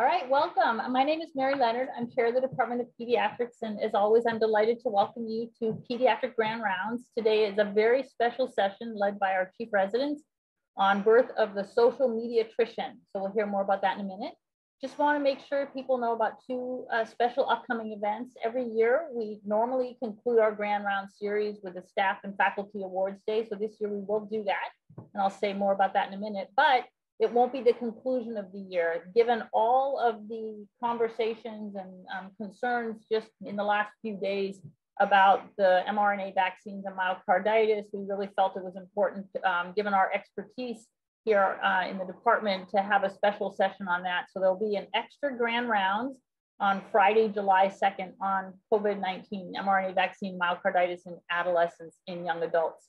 All right, welcome. My name is Mary Leonard. I'm chair of the Department of Pediatrics, and as always, I'm delighted to welcome you to Pediatric Grand Rounds. Today is a very special session led by our chief residents on birth of the social mediatrician. So we'll hear more about that in a minute. Just want to make sure people know about two uh, special upcoming events. Every year, we normally conclude our Grand Round series with a staff and faculty awards day. So this year we will do that, and I'll say more about that in a minute. But it won't be the conclusion of the year. Given all of the conversations and um, concerns just in the last few days about the mRNA vaccines and myocarditis, we really felt it was important, um, given our expertise here uh, in the department, to have a special session on that. So there'll be an extra grand rounds on Friday, July 2nd on COVID-19 mRNA vaccine myocarditis in adolescents and young adults.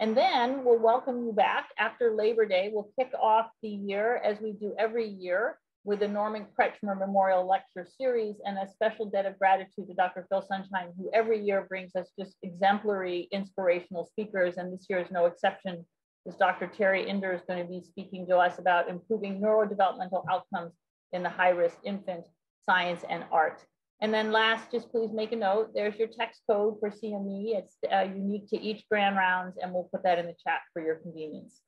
And then we'll welcome you back after Labor Day. We'll kick off the year as we do every year with the Norman Kretchmer Memorial Lecture Series and a special debt of gratitude to Dr. Phil Sunshine, who every year brings us just exemplary inspirational speakers. And this year is no exception, as Dr. Terry Inder is going to be speaking to us about improving neurodevelopmental outcomes in the high-risk infant, science and art. And then last, just please make a note, there's your text code for CME. It's uh, unique to each grand rounds and we'll put that in the chat for your convenience.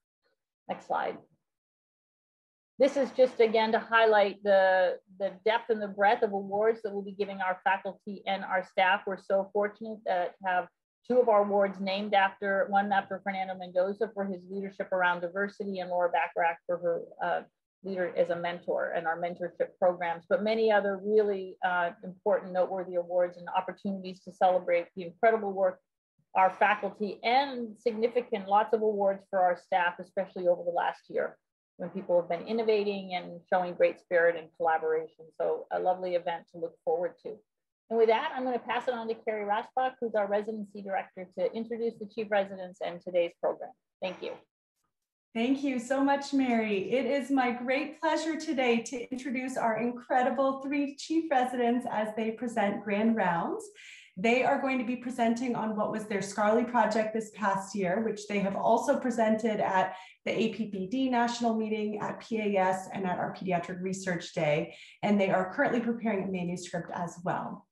Next slide. This is just again to highlight the, the depth and the breadth of awards that we'll be giving our faculty and our staff. We're so fortunate to have two of our awards named after, one after Fernando Mendoza for his leadership around diversity and Laura Bachrach for her uh, leader as a mentor and our mentorship programs, but many other really uh, important noteworthy awards and opportunities to celebrate the incredible work our faculty and significant lots of awards for our staff, especially over the last year when people have been innovating and showing great spirit and collaboration. So a lovely event to look forward to. And with that, I'm going to pass it on to Carrie Rassbach, who's our residency director, to introduce the chief residents and today's program. Thank you. Thank you so much, Mary. It is my great pleasure today to introduce our incredible three chief residents as they present grand rounds. They are going to be presenting on what was their scholarly project this past year, which they have also presented at the APPD national meeting at PAS and at our pediatric research day. And they are currently preparing a manuscript as well.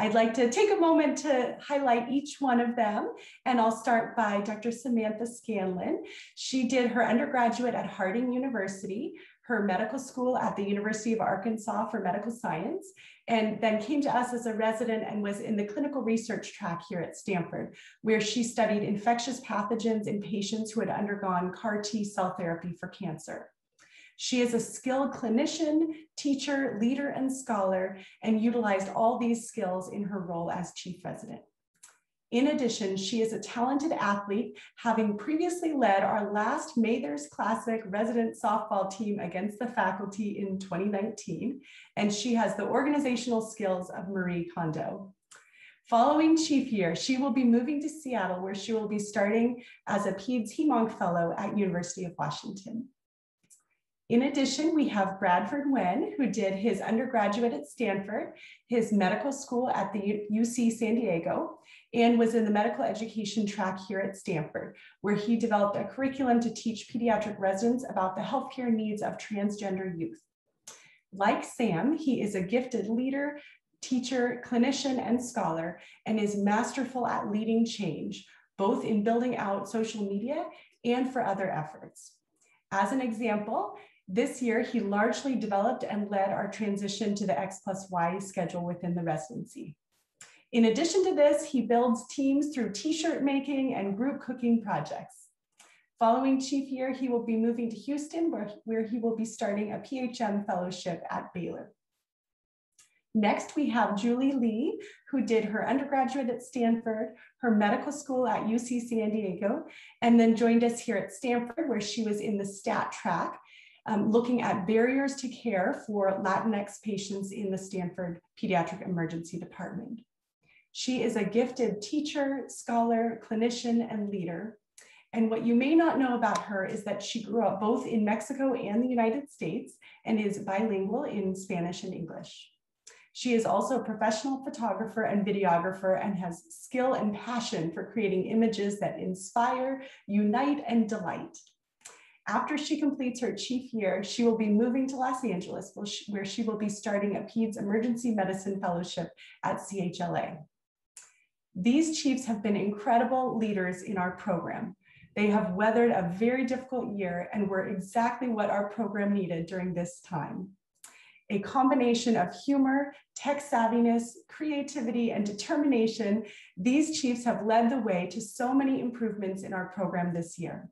I'd like to take a moment to highlight each one of them, and I'll start by Dr. Samantha Scanlon. She did her undergraduate at Harding University, her medical school at the University of Arkansas for medical science, and then came to us as a resident and was in the clinical research track here at Stanford, where she studied infectious pathogens in patients who had undergone CAR T cell therapy for cancer. She is a skilled clinician, teacher, leader, and scholar, and utilized all these skills in her role as chief resident. In addition, she is a talented athlete, having previously led our last Mathers Classic resident softball team against the faculty in 2019, and she has the organizational skills of Marie Kondo. Following chief year, she will be moving to Seattle, where she will be starting as a PEDS HemOnc Fellow at University of Washington. In addition, we have Bradford Nguyen, who did his undergraduate at Stanford, his medical school at the UC San Diego, and was in the medical education track here at Stanford, where he developed a curriculum to teach pediatric residents about the healthcare needs of transgender youth. Like Sam, he is a gifted leader, teacher, clinician, and scholar, and is masterful at leading change, both in building out social media and for other efforts. As an example, this year, he largely developed and led our transition to the X plus Y schedule within the residency. In addition to this, he builds teams through t-shirt making and group cooking projects. Following chief year, he will be moving to Houston where, where he will be starting a PHM fellowship at Baylor. Next, we have July Lee, who did her undergraduate at Stanford, her medical school at UC San Diego, and then joined us here at Stanford, where she was in the STAT track um, looking at barriers to care for Latinx patients in the Stanford Pediatric Emergency Department. She is a gifted teacher, scholar, clinician, and leader. And what you may not know about her is that she grew up both in Mexico and the United States and is bilingual in Spanish and English. She is also a professional photographer and videographer and has skill and passion for creating images that inspire, unite, and delight. After she completes her chief year, she will be moving to Los Angeles, where she will be starting a PEDS emergency medicine fellowship at CHLA. These chiefs have been incredible leaders in our program. They have weathered a very difficult year and were exactly what our program needed during this time. A combination of humor, tech savviness, creativity, and determination, these chiefs have led the way to so many improvements in our program this year.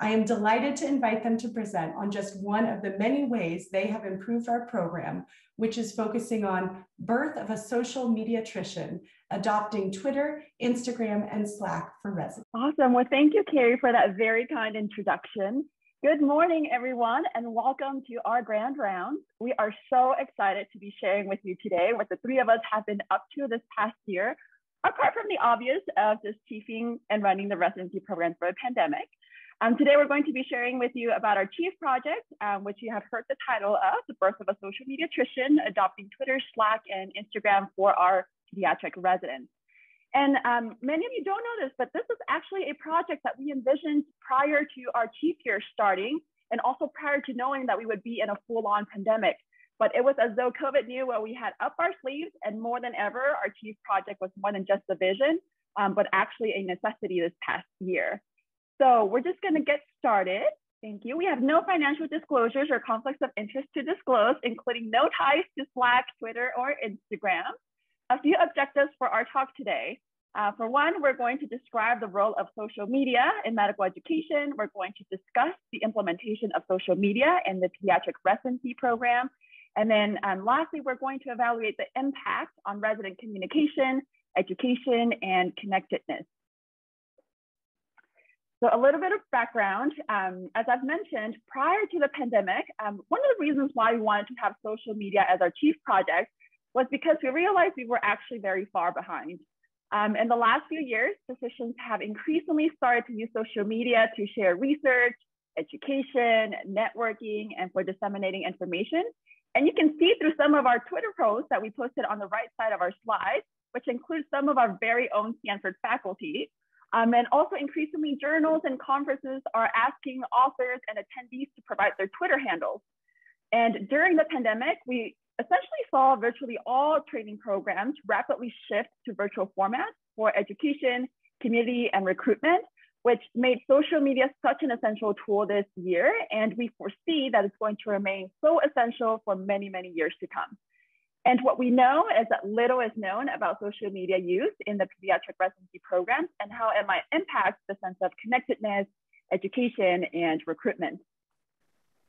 I am delighted to invite them to present on just one of the many ways they have improved our program, which is focusing on birth of a social mediatrician, adopting Twitter, Instagram, and Slack for residents. Awesome. Well, thank you, Carrie, for that very kind introduction. Good morning, everyone, and welcome to our grand rounds. We are so excited to be sharing with you today what the three of us have been up to this past year, apart from the obvious of just chiefing and running the residency program for a pandemic. Um, today, we're going to be sharing with you about our chief project, um, which you have heard the title of, The Birth of a Social Mediatrician, adopting Twitter, Slack, and Instagram for our pediatric residents. And um, many of you don't know this, but this is actually a project that we envisioned prior to our chief year starting, and also prior to knowing that we would be in a full-on pandemic. But it was as though COVID knew where we had up our sleeves, and more than ever, our chief project was more than just a vision, um, but actually a necessity this past year. So we're just gonna get started. Thank you. We have no financial disclosures or conflicts of interest to disclose, including no ties to Slack, Twitter, or Instagram. A few objectives for our talk today. Uh, for one, we're going to describe the role of social media in medical education. We're going to discuss the implementation of social media in the pediatric residency program. And then um, lastly, we're going to evaluate the impact on resident communication, education, and connectedness. So a little bit of background, um, as I've mentioned, prior to the pandemic, um, one of the reasons why we wanted to have social media as our chief project was because we realized we were actually very far behind. Um, in the last few years, physicians have increasingly started to use social media to share research, education, networking, and for disseminating information. And you can see through some of our Twitter posts that we posted on the right side of our slides, which includes some of our very own Stanford faculty, um, and also increasingly journals and conferences are asking authors and attendees to provide their Twitter handles. And during the pandemic, we essentially saw virtually all training programs rapidly shift to virtual formats for education, community, and recruitment, which made social media such an essential tool this year. And we foresee that it's going to remain so essential for many, many years to come. And what we know is that little is known about social media use in the pediatric residency programs and how it might impact the sense of connectedness, education, and recruitment.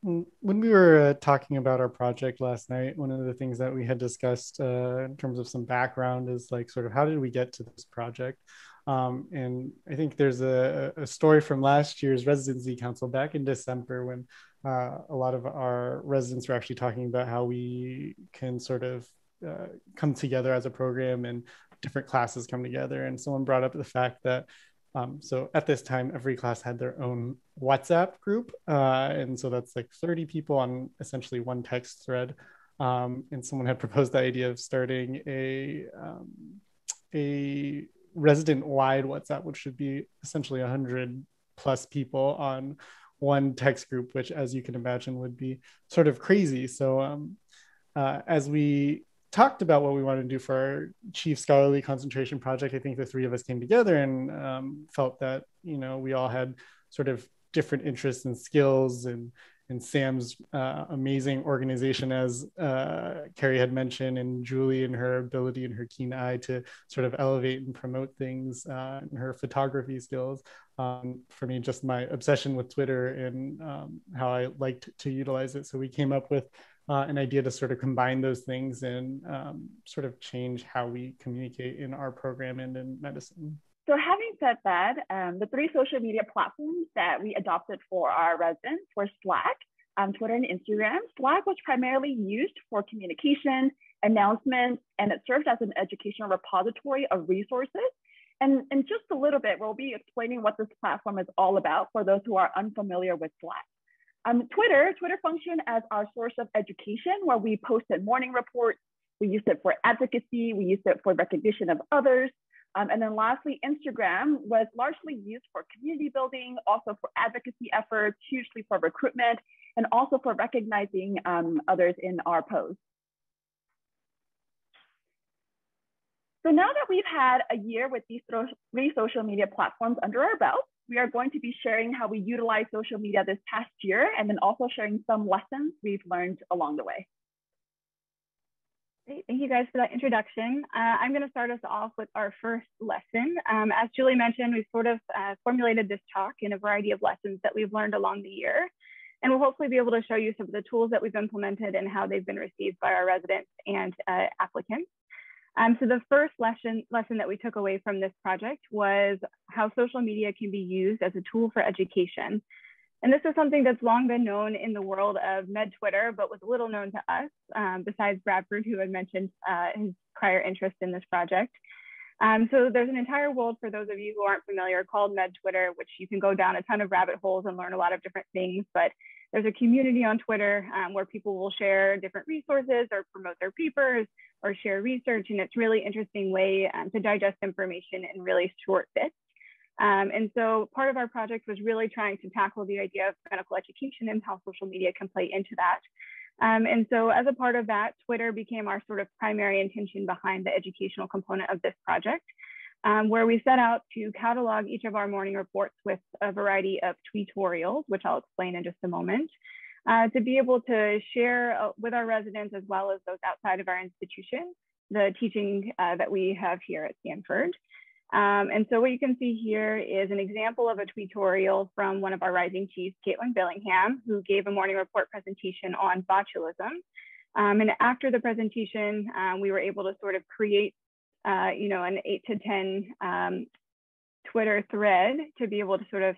When we were uh, talking about our project last night, one of the things that we had discussed uh, in terms of some background is like sort of how did we get to this project? Um, and I think there's a, a, story from last year's residency council back in December when uh, a lot of our residents were actually talking about how we can sort of uh, come together as a program and different classes come together. And someone brought up the fact that um, so at this time, every class had their own WhatsApp group. Uh, and so that's like 30 people on essentially one text thread. Um, and someone had proposed the idea of starting a, um, a resident wide WhatsApp, which should be essentially 100 plus people on one text group, which, as you can imagine, would be sort of crazy. So, um, uh, as we talked about what we wanted to do for our chief scholarly concentration project, I think the three of us came together and um, felt that you know we all had sort of different interests and skills and and Sam's uh, amazing organization, as uh, Carrie had mentioned, and July and her ability and her keen eye to sort of elevate and promote things, uh, and her photography skills. Um, for me, just my obsession with Twitter and um, how I liked to utilize it. So we came up with uh, an idea to sort of combine those things and um, sort of change how we communicate in our program and in medicine. So having said that, um, the three social media platforms that we adopted for our residents were Slack, um, Twitter, and Instagram. Slack was primarily used for communication, announcements, and it served as an educational repository of resources. And in just a little bit, we'll be explaining what this platform is all about for those who are unfamiliar with Slack. Um, Twitter, Twitter functioned as our source of education where we posted morning reports. We used it for advocacy. We used it for recognition of others. Um, and then lastly, Instagram was largely used for community building, also for advocacy efforts, hugely for recruitment, and also for recognizing um, others in our posts. So now that we've had a year with these three social media platforms under our belt, we are going to be sharing how we utilize social media this past year and then also sharing some lessons we've learned along the way. Great, thank you guys for that introduction. Uh, I'm gonna start us off with our first lesson. Um, as July mentioned, we've sort of uh, formulated this talk in a variety of lessons that we've learned along the year. And we'll hopefully be able to show you some of the tools that we've implemented and how they've been received by our residents and uh, applicants. Um, so the first lesson, lesson that we took away from this project was how social media can be used as a tool for education. And this is something that's long been known in the world of med Twitter, but was little known to us, um, besides Bradford, who had mentioned uh, his prior interest in this project. Um, so there's an entire world for those of you who aren't familiar called med Twitter, which you can go down a ton of rabbit holes and learn a lot of different things. But there's a community on Twitter um, where people will share different resources or promote their papers or share research. And it's really interesting way um, to digest information in really short bits. Um, and so part of our project was really trying to tackle the idea of medical education and how social media can play into that. Um, and so as a part of that, Twitter became our sort of primary intention behind the educational component of this project, um, where we set out to catalog each of our morning reports with a variety of tweetorials, which I'll explain in just a moment uh, to be able to share uh, with our residents as well as those outside of our institution, the teaching uh, that we have here at Stanford. Um, and so what you can see here is an example of a tweetorial from one of our rising chiefs, Caitlin Billingham, who gave a morning report presentation on botulism. Um, and after the presentation, um, we were able to sort of create, uh, you know, an eight to 10 um, Twitter thread to be able to sort of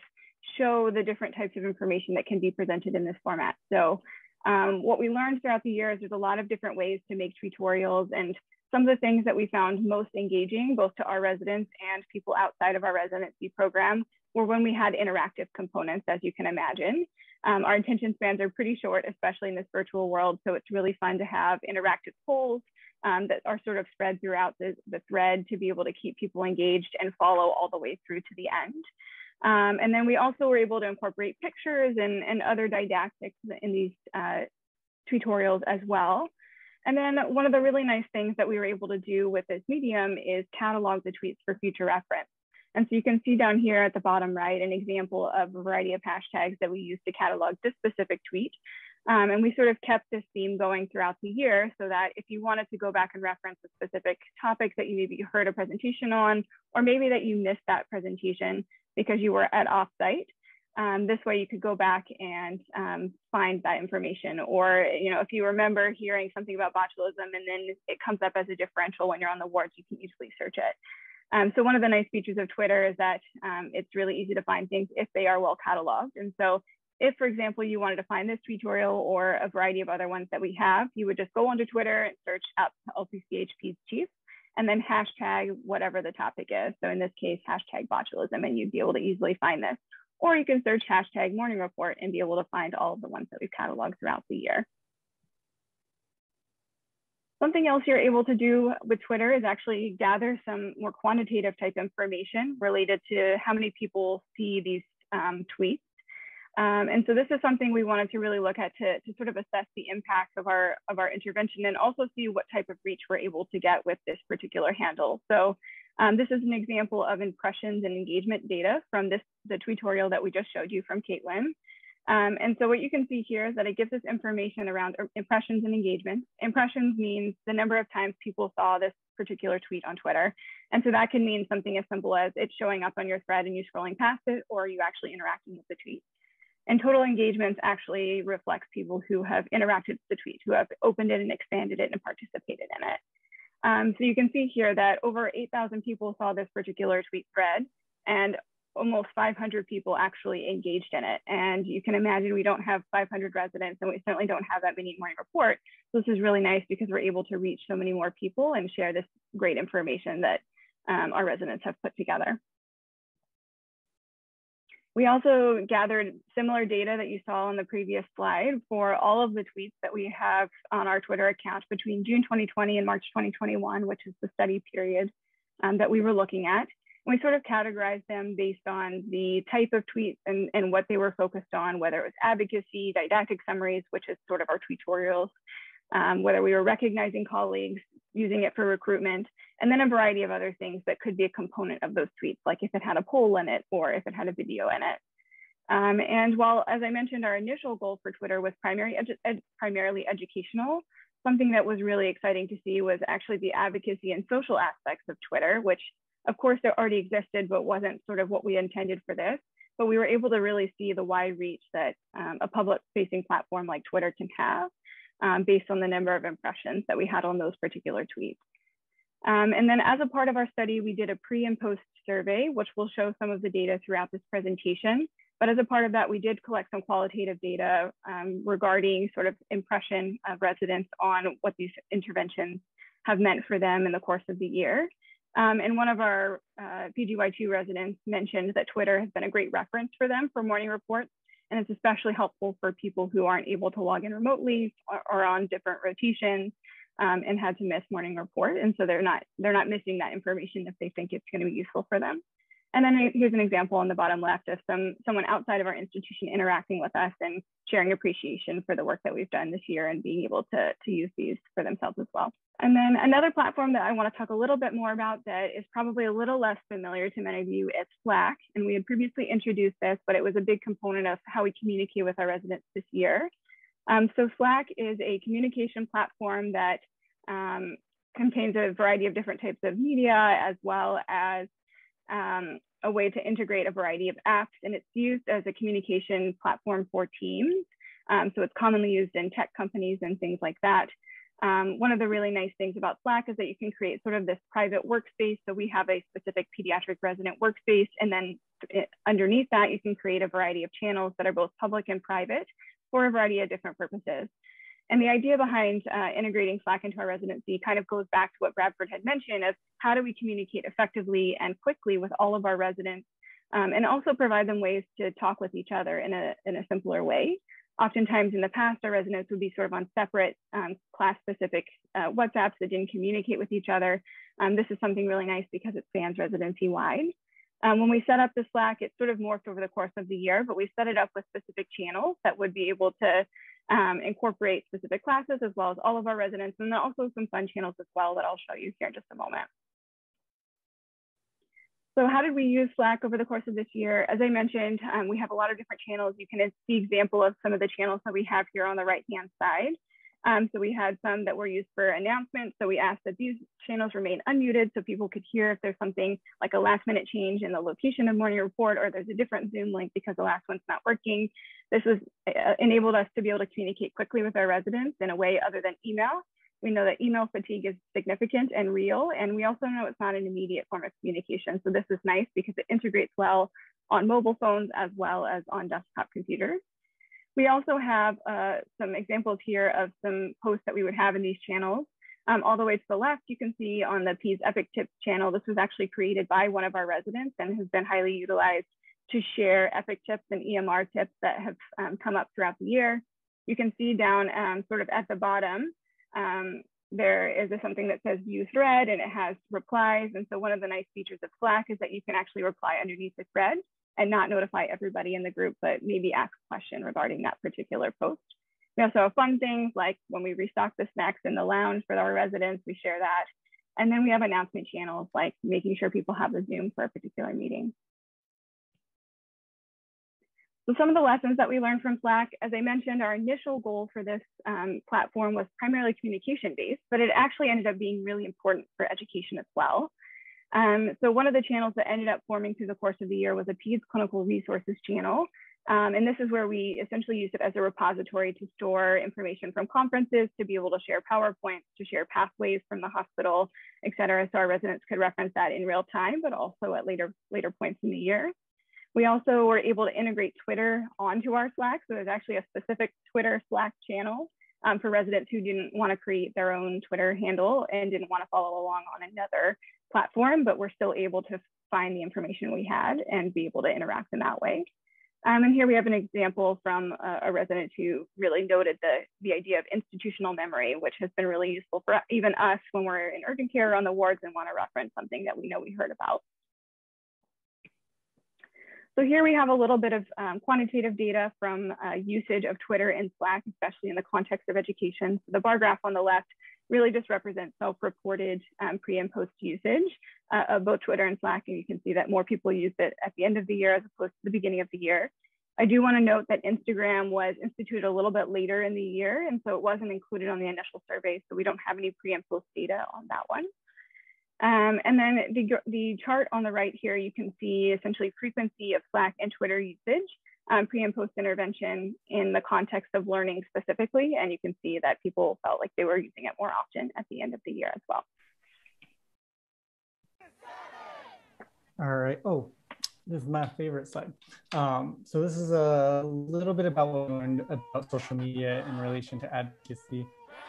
show the different types of information that can be presented in this format. So um, what we learned throughout the year is there's a lot of different ways to make tweetorials and some of the things that we found most engaging, both to our residents and people outside of our residency program, were when we had interactive components, as you can imagine. Um, our attention spans are pretty short, especially in this virtual world. So it's really fun to have interactive polls um, that are sort of spread throughout the, the thread to be able to keep people engaged and follow all the way through to the end. Um, and then we also were able to incorporate pictures and, and other didactics in these uh, tweetorials as well. And then one of the really nice things that we were able to do with this medium is catalog the tweets for future reference. And so you can see down here at the bottom right, an example of a variety of hashtags that we used to catalog this specific tweet. Um, and we sort of kept this theme going throughout the year so that if you wanted to go back and reference a specific topic that you maybe heard a presentation on, or maybe that you missed that presentation, because you were at offsite. Um, this way you could go back and um, find that information. Or, you know, if you remember hearing something about botulism and then it comes up as a differential when you're on the wards, you can easily search it. Um, so one of the nice features of Twitter is that um, it's really easy to find things if they are well cataloged. And so if, for example, you wanted to find this tweetorial or a variety of other ones that we have, you would just go onto Twitter and search up LCCHP's chief and then hashtag whatever the topic is. So in this case, hashtag botulism, and you'd be able to easily find this. Or you can search hashtag morning report and be able to find all of the ones that we've cataloged throughout the year. Something else you're able to do with Twitter is actually gather some more quantitative type information related to how many people see these um, tweets um, and so this is something we wanted to really look at to, to sort of assess the impact of our, of our intervention and also see what type of reach we're able to get with this particular handle. So um, this is an example of impressions and engagement data from this, the tweetorial that we just showed you from Caitlin. Um, and so what you can see here is that it gives us information around impressions and engagement. Impressions means the number of times people saw this particular tweet on Twitter. And so that can mean something as simple as it's showing up on your thread and you scrolling past it, or you actually interacting with the tweet. And total engagements actually reflects people who have interacted with the tweet, who have opened it and expanded it and participated in it. Um, so you can see here that over 8,000 people saw this particular tweet thread and almost 500 people actually engaged in it. And you can imagine we don't have 500 residents and we certainly don't have that many morning report. So this is really nice because we're able to reach so many more people and share this great information that um, our residents have put together. We also gathered similar data that you saw on the previous slide for all of the tweets that we have on our Twitter account between June 2020 and March 2021, which is the study period. um, that we were looking at. And we sort of categorized them based on the type of tweets and, and what they were focused on, whether it was advocacy, didactic summaries, which is sort of our tweetorials, um, whether we were recognizing colleagues, using it for recruitment, and then a variety of other things that could be a component of those tweets, like if it had a poll in it or if it had a video in it. Um, and while, as I mentioned, our initial goal for Twitter was primary edu ed primarily educational, something that was really exciting to see was actually the advocacy and social aspects of Twitter, which of course there already existed, but wasn't sort of what we intended for this. But we were able to really see the wide reach that um, a public facing platform like Twitter can have um, based on the number of impressions that we had on those particular tweets. Um, and then as a part of our study, we did a pre and post survey, which will show some of the data throughout this presentation. But as a part of that, we did collect some qualitative data um, regarding sort of impression of residents on what these interventions have meant for them in the course of the year. Um, and one of our uh, PGY2 residents mentioned that Twitter has been a great reference for them for morning reports. And it's especially helpful for people who aren't able to log in remotely or, or on different rotations um, and had to miss morning report. And so they're not, they're not missing that information if they think it's gonna be useful for them. And then here's an example on the bottom left of some someone outside of our institution interacting with us and sharing appreciation for the work that we've done this year and being able to, to use these for themselves as well. And then another platform that I want to talk a little bit more about that is probably a little less familiar to many of you is Slack. And we had previously introduced this, but it was a big component of how we communicate with our residents this year. Um, so Slack is a communication platform that um, contains a variety of different types of media as well as um, a way to integrate a variety of apps, and it's used as a communication platform for teams. Um, so it's commonly used in tech companies and things like that. Um, one of the really nice things about Slack is that you can create sort of this private workspace. So we have a specific pediatric resident workspace, and then it, underneath that, you can create a variety of channels that are both public and private for a variety of different purposes. And the idea behind uh, integrating Slack into our residency kind of goes back to what Bradford had mentioned of how do we communicate effectively and quickly with all of our residents um, and also provide them ways to talk with each other in a, in a simpler way. Oftentimes in the past, our residents would be sort of on separate um, class-specific uh, WhatsApps that didn't communicate with each other. Um, this is something really nice because it spans residency-wide. Um, when we set up the Slack, it sort of morphed over the course of the year, but we set it up with specific channels that would be able to um, incorporate specific classes as well as all of our residents, and then also some fun channels as well that I'll show you here in just a moment. So how did we use Slack over the course of this year? As I mentioned, um, we have a lot of different channels. You can see example of some of the channels that we have here on the right-hand side. Um, so we had some that were used for announcements. So we asked that these channels remain unmuted so people could hear if there's something like a last minute change in the location of morning report or there's a different Zoom link because the last one's not working. This has uh, enabled us to be able to communicate quickly with our residents in a way other than email. We know that email fatigue is significant and real, and we also know it's not an immediate form of communication. So this is nice because it integrates well on mobile phones as well as on desktop computers. We also have uh, some examples here of some posts that we would have in these channels. Um, all the way to the left, you can see on the PEDS Epic Tips channel, this was actually created by one of our residents and has been highly utilized to share EPIC tips and EMR tips that have um, come up throughout the year. You can see down um, sort of at the bottom, um, there is a, something that says view thread and it has replies. And so one of the nice features of Slack is that you can actually reply underneath the thread and not notify everybody in the group, but maybe ask a question regarding that particular post. We also have fun things like when we restock the snacks in the lounge for our residents, we share that. And then we have announcement channels like making sure people have the Zoom for a particular meeting. So some of the lessons that we learned from Slack, as I mentioned, our initial goal for this um, platform was primarily communication based, but it actually ended up being really important for education as well. Um, so one of the channels that ended up forming through the course of the year was a PEDS clinical resources channel. Um, and this is where we essentially used it as a repository to store information from conferences, to be able to share PowerPoints, to share pathways from the hospital, et cetera. So our residents could reference that in real time, but also at later, later points in the year. We also were able to integrate Twitter onto our Slack. So there's actually a specific Twitter Slack channel um, for residents who didn't want to create their own Twitter handle and didn't want to follow along on another platform, but we're still able to find the information we had and be able to interact in that way. Um, and here we have an example from a, a, resident who really noted the, the idea of institutional memory, which has been really useful for even us when we're in urgent care or on the wards and want to reference something that we know we heard about. So here we have a little bit of um, quantitative data from uh, usage of Twitter and Slack, especially in the context of education. So the bar graph on the left really just represents self-reported um, pre and post usage uh, of both Twitter and Slack. And you can see that more people use it at the end of the year as opposed to the beginning of the year. I do want to note that Instagram was instituted a little bit later in the year, and so it wasn't included on the initial survey. So we don't have any pre and post data on that one. Um, and then the, the chart on the right here, you can see essentially frequency of Slack and Twitter usage, um, pre and post intervention in the context of learning specifically. And you can see that people felt like they were using it more often at the end of the year as well. All right. Oh, this is my favorite slide. Um, so this is a little bit about what we learned about social media in relation to advocacy.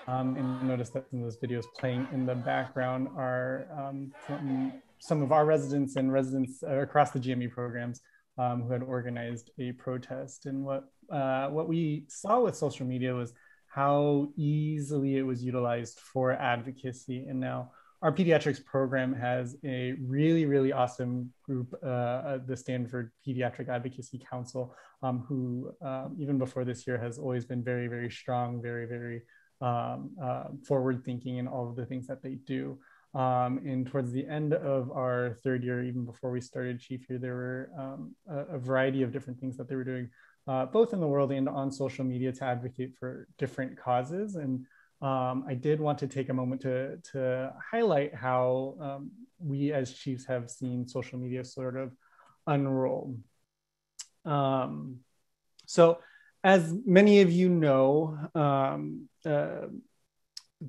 Um, and notice that some of those videos playing in the background are um, from some of our residents and residents across the GME programs um, who had organized a protest. And what, uh, what we saw with social media was how easily it was utilized for advocacy. And now our pediatrics program has a really, really awesome group, uh, uh the Stanford Pediatric Advocacy Council, um, who um, even before this year has always been very, very strong, very, very um, uh, forward thinking in all of the things that they do. Um, and towards the end of our third year, even before we started Chief here, there were um, a, a, variety of different things that they were doing, uh, both in the world and on social media to advocate for different causes. And um, I did want to take a moment to, to highlight how um, we as chiefs have seen social media sort of unroll. Um, so as many of you know, um, uh,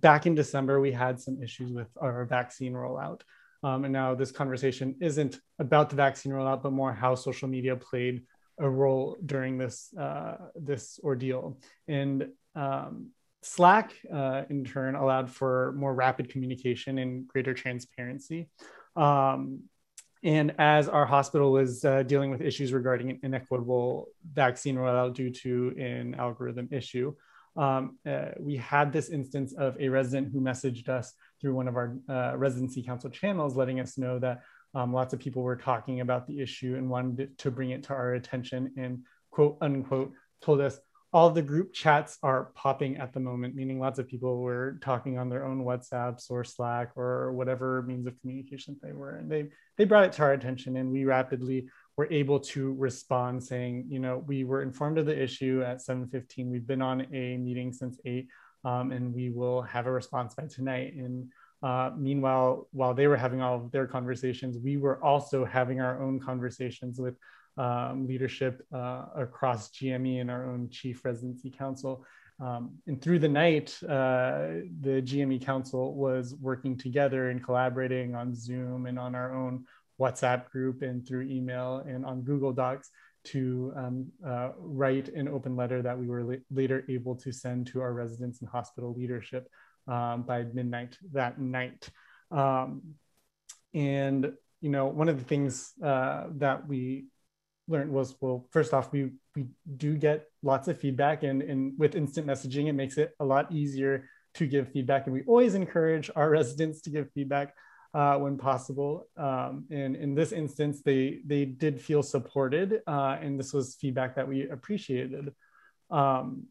back in December, we had some issues with our vaccine rollout. Um, and now this conversation isn't about the vaccine rollout, but more how social media played a role during this uh, this ordeal. And um, Slack, uh, in turn, allowed for more rapid communication and greater transparency. Um, and as our hospital was uh, dealing with issues regarding an inequitable vaccine rollout due to an algorithm issue, um, uh, we had this instance of a resident who messaged us through one of our uh, residency council channels, letting us know that um, lots of people were talking about the issue and wanted to bring it to our attention and quote unquote told us all the group chats are popping at the moment, meaning lots of people were talking on their own WhatsApps or Slack or whatever means of communication they were. And they they brought it to our attention, and we rapidly were able to respond, saying, you know, we were informed of the issue at 7:15. We've been on a meeting since eight, um, and we will have a response by tonight. And uh, meanwhile, while they were having all of their conversations, we were also having our own conversations with um, leadership uh, across GME and our own chief residency council. Um, and through the night, uh, the GME council was working together and collaborating on Zoom and on our own WhatsApp group and through email and on Google Docs to um, uh, write an open letter that we were la- later able to send to our residents and hospital leadership um, by midnight that night. Um, and you know, one of the things uh, that we learned was well first off we we do get lots of feedback and and with instant messaging it makes it a lot easier to give feedback and we always encourage our residents to give feedback uh, when possible um, and in this instance they they did feel supported uh, and this was feedback that we appreciated um,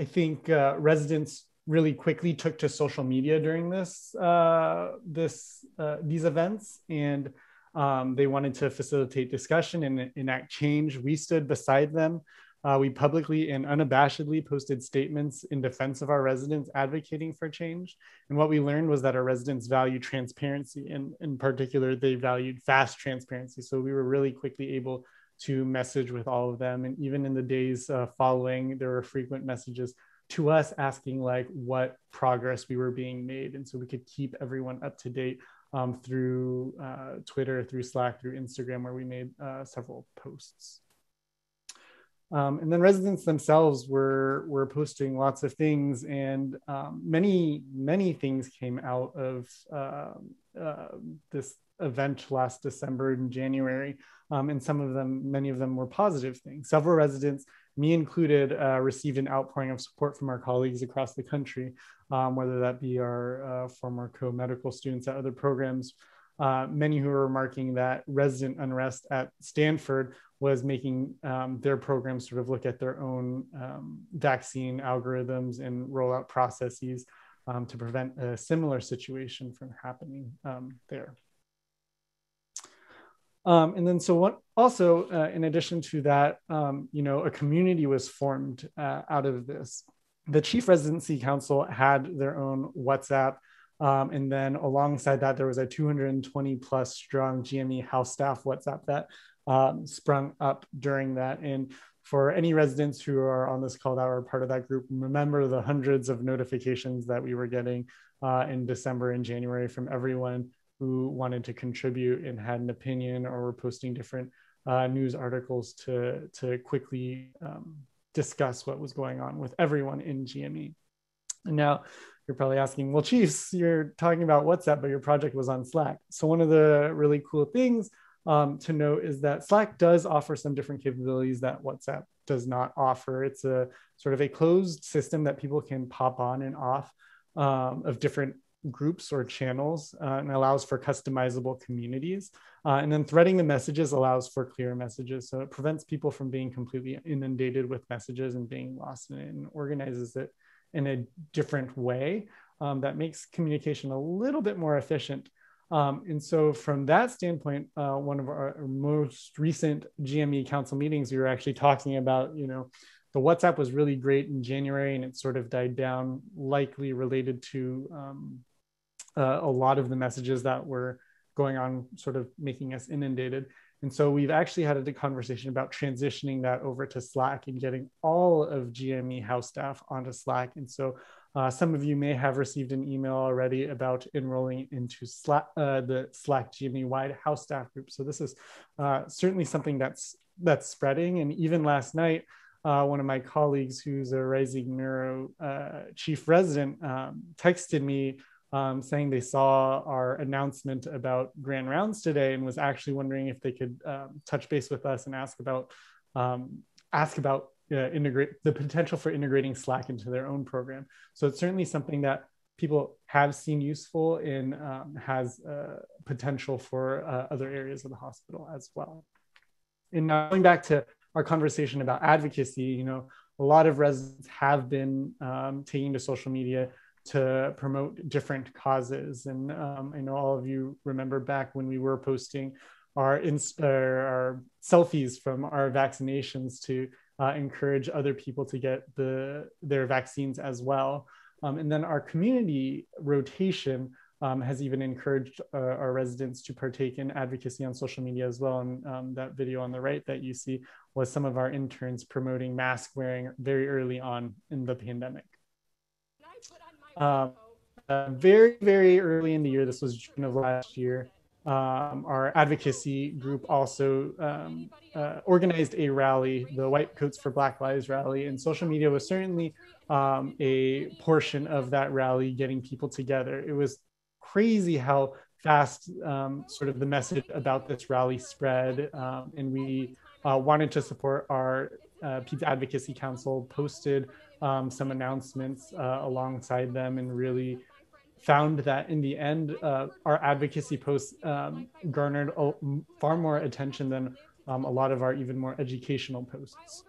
i think uh, residents really quickly took to social media during this uh, this uh, these events and um, they wanted to facilitate discussion and enact change. We stood beside them. Uh, we publicly and unabashedly posted statements in defense of our residents advocating for change. And what we learned was that our residents value transparency, and in particular, they valued fast transparency. So we were really quickly able to message with all of them. And even in the days uh, following, there were frequent messages to us asking like what progress we were being made. And so we could keep everyone up to date um, through uh, Twitter, through Slack, through Instagram, where we made uh, several posts. Um, and then residents themselves were were posting lots of things, and um, many many things came out of uh, uh this event last December and January. Um, and some of them, many of them were positive things. Several residents, me included, uh, received an outpouring of support from our colleagues across the country, um, whether that be our uh, former co-medical students at other programs, uh, many who were remarking that resident unrest at Stanford was making um, their programs sort of look at their own um, vaccine algorithms and rollout processes um, to prevent a similar situation from happening um, there. Um, and then so what also, uh, in addition to that, um, you know, a community was formed uh, out of this. The Chief Residency Council had their own WhatsApp and then alongside that, there was a 220 plus strong GME house staff WhatsApp that um, sprung up during that. And for any residents who are on this call that were part of that group, remember the hundreds of notifications that we were getting uh, in December and January from everyone who wanted to contribute and had an opinion or were posting different uh, news articles to, to quickly um, discuss what was going on with everyone in GME. And now, you're probably asking, well, Chiefs, you're talking about WhatsApp, but your project was on Slack. So one of the really cool things um, to note is that Slack does offer some different capabilities that WhatsApp does not offer. It's a sort of a closed system that people can pop on and off um, of different groups or channels uh, and allows for customizable communities. Uh, and then threading the messages allows for clear messages. So it prevents people from being completely inundated with messages and being lost in it and organizes it in a different way um, that makes communication a little bit more efficient. Um, and so, from that standpoint, uh, one of our most recent GME council meetings, we were actually talking about, you know, the WhatsApp was really great in January and it sort of died down, likely related to um, uh, a lot of the messages that were going on, sort of making us inundated. And so we've actually had a conversation about transitioning that over to Slack and getting all of GME house staff onto Slack. And so uh, some of you may have received an email already about enrolling into Slack, uh, the Slack GME wide house staff group. So this is uh, certainly something that's that's spreading. And even last night, uh, one of my colleagues, who's a rising neuro uh, chief resident, um, texted me um, saying they saw our announcement about grand rounds today and was actually wondering if they could um, touch base with us and ask about um, ask about uh, integrate the potential for integrating Slack into their own program. So it's certainly something that people have seen useful and um, has uh, potential for uh, other areas of the hospital as well. And now going back to our conversation about advocacy, you know, a lot of residents have been um, taking to social media to promote different causes. And um, I know all of you remember back when we were posting our, ins- our selfies from our vaccinations to uh, encourage other people to get the, their vaccines as well. Um, and then our community rotation um, has even encouraged uh, our residents to partake in advocacy on social media as well. And um, that video on the right that you see was some of our interns promoting mask wearing very early on in the pandemic. Um, uh, very, very early in the year, this was June of last year, um, our advocacy group also um, uh, organized a rally, the White Coats for Black Lives rally, and social media was certainly um, a portion of that rally, getting people together. It was crazy how fast um, sort of the message about this rally spread, um, and we uh, wanted to support our uh, Advocacy Council, posted um, some announcements uh, alongside them and really found that in the end, uh, our advocacy posts um, garnered a, far more attention than um, a lot of our even more educational posts.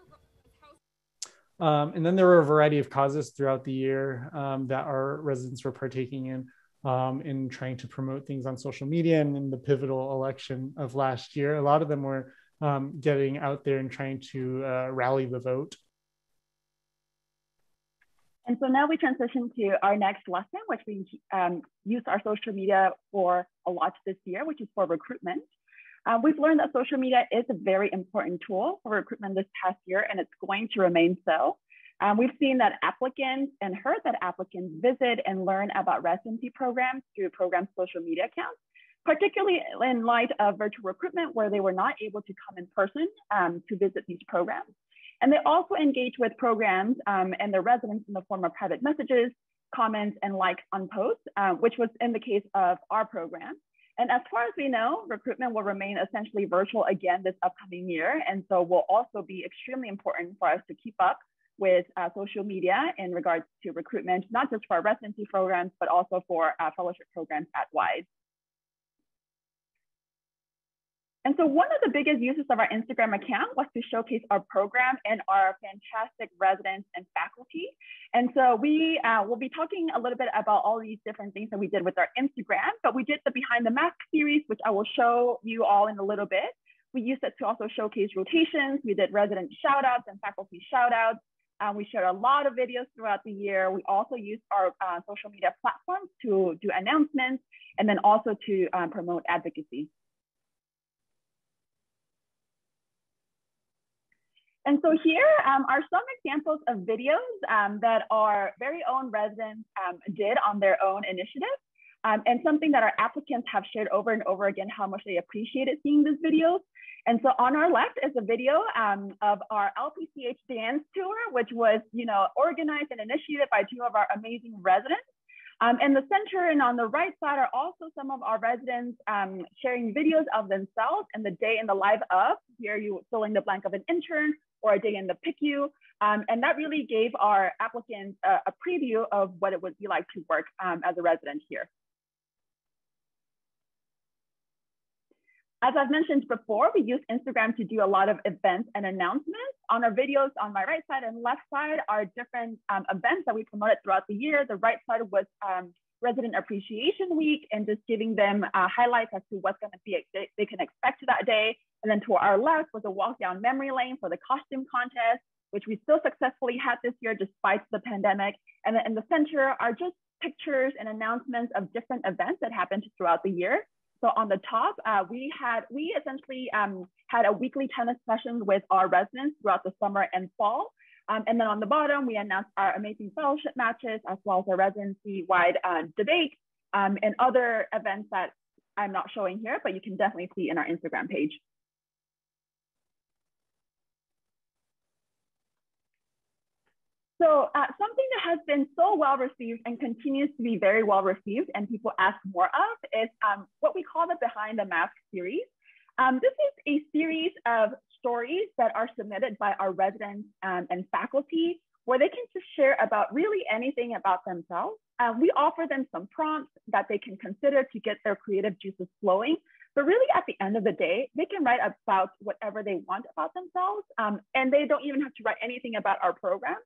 Um, and then there were a variety of causes throughout the year um, that our residents were partaking in, um, in trying to promote things on social media. And in the pivotal election of last year, a lot of them were um, getting out there and trying to uh, rally the vote and so now we transition to our next lesson, which we um, use our social media for a lot this year, which is for recruitment. Uh, we've learned that social media is a very important tool for recruitment this past year, and it's going to remain so. Um, we've seen that applicants and heard that applicants visit and learn about residency programs through program social media accounts, particularly in light of virtual recruitment, where they were not able to come in person um, to visit these programs. And they also engage with programs um, and their residents in the form of private messages, comments, and likes on posts, uh, which was in the case of our program. And as far as we know, recruitment will remain essentially virtual again this upcoming year. And so will also be extremely important for us to keep up with uh, social media in regards to recruitment, not just for our residency programs, but also for uh, fellowship programs at WISE. And so one of the biggest uses of our Instagram account was to showcase our program and our fantastic residents and faculty. And so we uh, will be talking a little bit about all these different things that we did with our Instagram, but we did the Behind the Mask series, which I will show you all in a little bit. We used it to also showcase rotations. We did resident shout outs and faculty shout outs. Uh, we shared a lot of videos throughout the year. We also used our uh, social media platforms to do announcements and then also to um, promote advocacy. And so here um, are some examples of videos um, that our very own residents um, did on their own initiative. Um, and something that our applicants have shared over and over again, how much they appreciated seeing these videos. And so on our left is a video um, of our LPCH dance tour, which was, you know, organized and initiated by two of our amazing residents. Um, in the center and on the right side are also some of our residents um, sharing videos of themselves and the day in the life of. Here you fill in the blank of an intern or a day in the PICU. Um, and that really gave our applicants a, a, preview of what it would be like to work um, as a resident here. As I've mentioned before, we use Instagram to do a lot of events and announcements. On our videos on my right side and left side are different um, events that we promoted throughout the year. The right side was um, Resident Appreciation Week and just giving them uh, highlights as to what's going to be they, can expect that day. And then to our left was a walk down memory lane for the costume contest, which we still successfully had this year despite the pandemic. And then in the center are just pictures and announcements of different events that happened throughout the year. So on the top, uh, we had we essentially um, had a weekly tennis session with our residents throughout the summer and fall. Um, and then on the bottom, we announced our amazing fellowship matches as well as our residency-wide uh, debate um, and other events that I'm not showing here, but you can definitely see in our Instagram page. So uh, something that has been so well received and continues to be very well received and people ask more of is um, what we call the Behind the Mask series. Um, this is a series of stories that are submitted by our residents um, and faculty where they can just share about really anything about themselves. Uh, we offer them some prompts that they can consider to get their creative juices flowing. But really, at the end of the day, they can write about whatever they want about themselves. Um, and they don't even have to write anything about our program.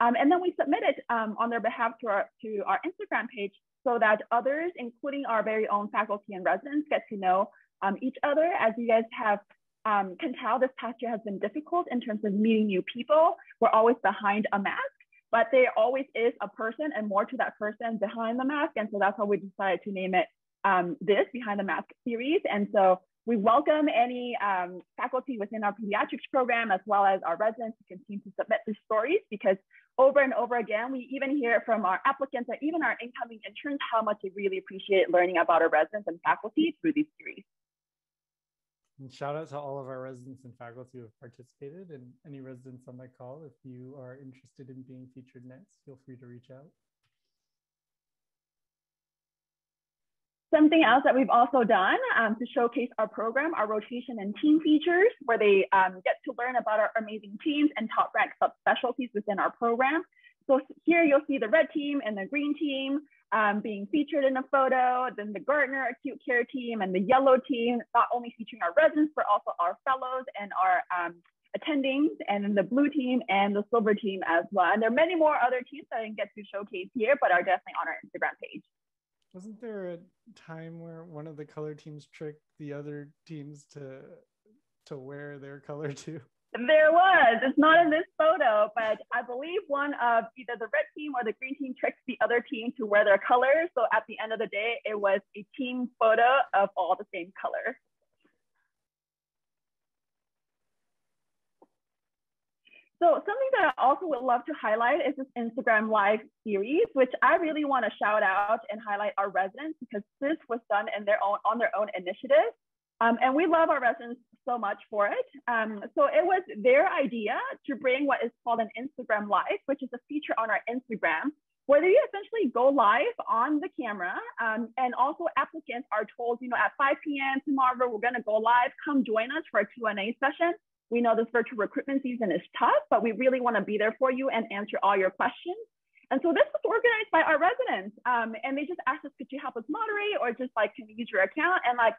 Um, and then we submit it um, on their behalf to our, to our Instagram page so that others, including our very own faculty and residents, get to know um, each other. As you guys have um, can tell, this past year has been difficult in terms of meeting new people. We're always behind a mask, but there always is a person and more to that person behind the mask. And so that's how we decided to name it um, this Behind the Mask series. And so we welcome any um, faculty within our pediatrics program as well as our residents who continue to submit their stories because over and over again, we even hear from our applicants and even our incoming interns how much they really appreciate learning about our residents and faculty through these series. And shout out to all of our residents and faculty who have participated and any residents on that call. If you are interested in being featured next, feel free to reach out. Something else that we've also done um, to showcase our program, our rotation and team features, where they um, get to learn about our amazing teams and top ranked subspecialties within our program. So here you'll see the red team and the green team um, being featured in a photo, then the Gardner acute care team and the yellow team, not only featuring our residents, but also our fellows and our um, attendings, and then the blue team and the silver team as well. And there are many more other teams that I didn't get to showcase here, but are definitely on our Instagram page. Wasn't there a time where one of the color teams tricked the other teams to to wear their color too? There was. It's not in this photo, but I believe one of either the red team or the green team tricked the other team to wear their colors. So at the end of the day, it was a team photo of all the same color. So something that I also would love to highlight is this Instagram Live series, which I really want to shout out and highlight our residents because this was done in their own on their own initiative. Um, and we love our residents so much for it. Um, so it was their idea to bring what is called an Instagram Live, which is a feature on our Instagram where they essentially go live on the camera. Um, and also applicants are told, you know, at 5 p.m. tomorrow, we're gonna go live, come join us for a Q&A session. We know this virtual recruitment season is tough, but we really wanna be there for you and answer all your questions. And so this was organized by our residents. Um, and they just asked us, could you help us moderate or just like, can we use your account? And like,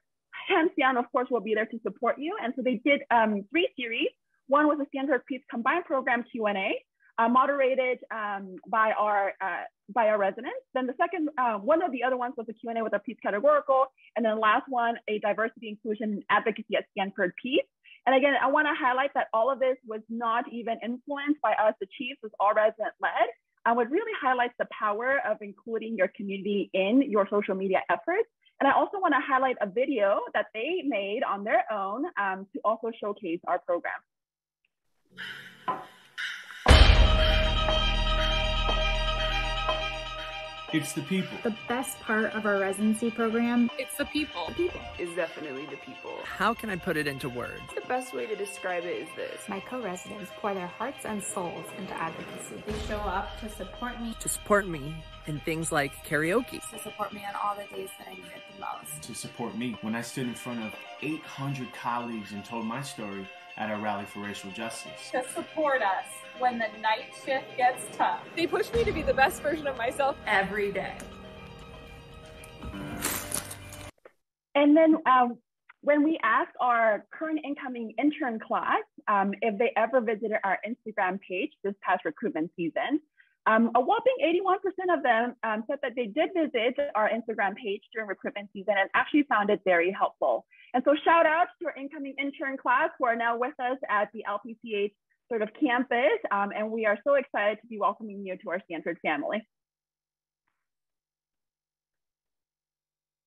hands down, of course, will be there to support you. And so they did um, three series. One was a Stanford Peds Combined Program Q&A, uh, moderated um, by our uh, by our residents. Then the second, uh, one of the other ones was a Q&A with a Peds categorical. And then the last one, a diversity, inclusion, advocacy at Stanford Peds. And again, I wanna highlight that all of this was not even influenced by us, the chiefs, was all resident led. And what really highlights the power of including your community in your social media efforts. And I also wanna highlight a video that they made on their own um, to also showcase our program. It's the people. The best part of our residency program, it's the people. The people. Is definitely the people. How can I put it into words? The best way to describe it is this. My co-residents pour their hearts and souls into advocacy. They show up to support me. To support me in things like karaoke. To support me on all the days that I need it the most. To support me when I stood in front of 800 colleagues and told my story at our rally for racial justice. To support us when the night shift gets tough. They push me to be the best version of myself every day. And then um, when we asked our current incoming intern class um, if they ever visited our Instagram page this past recruitment season, um, a whopping 81% of them um, said that they did visit our Instagram page during recruitment season and actually found it very helpful. And so shout out to our incoming intern class who are now with us at the LPCH sort of campus. Um, and we are so excited to be welcoming you to our Stanford family.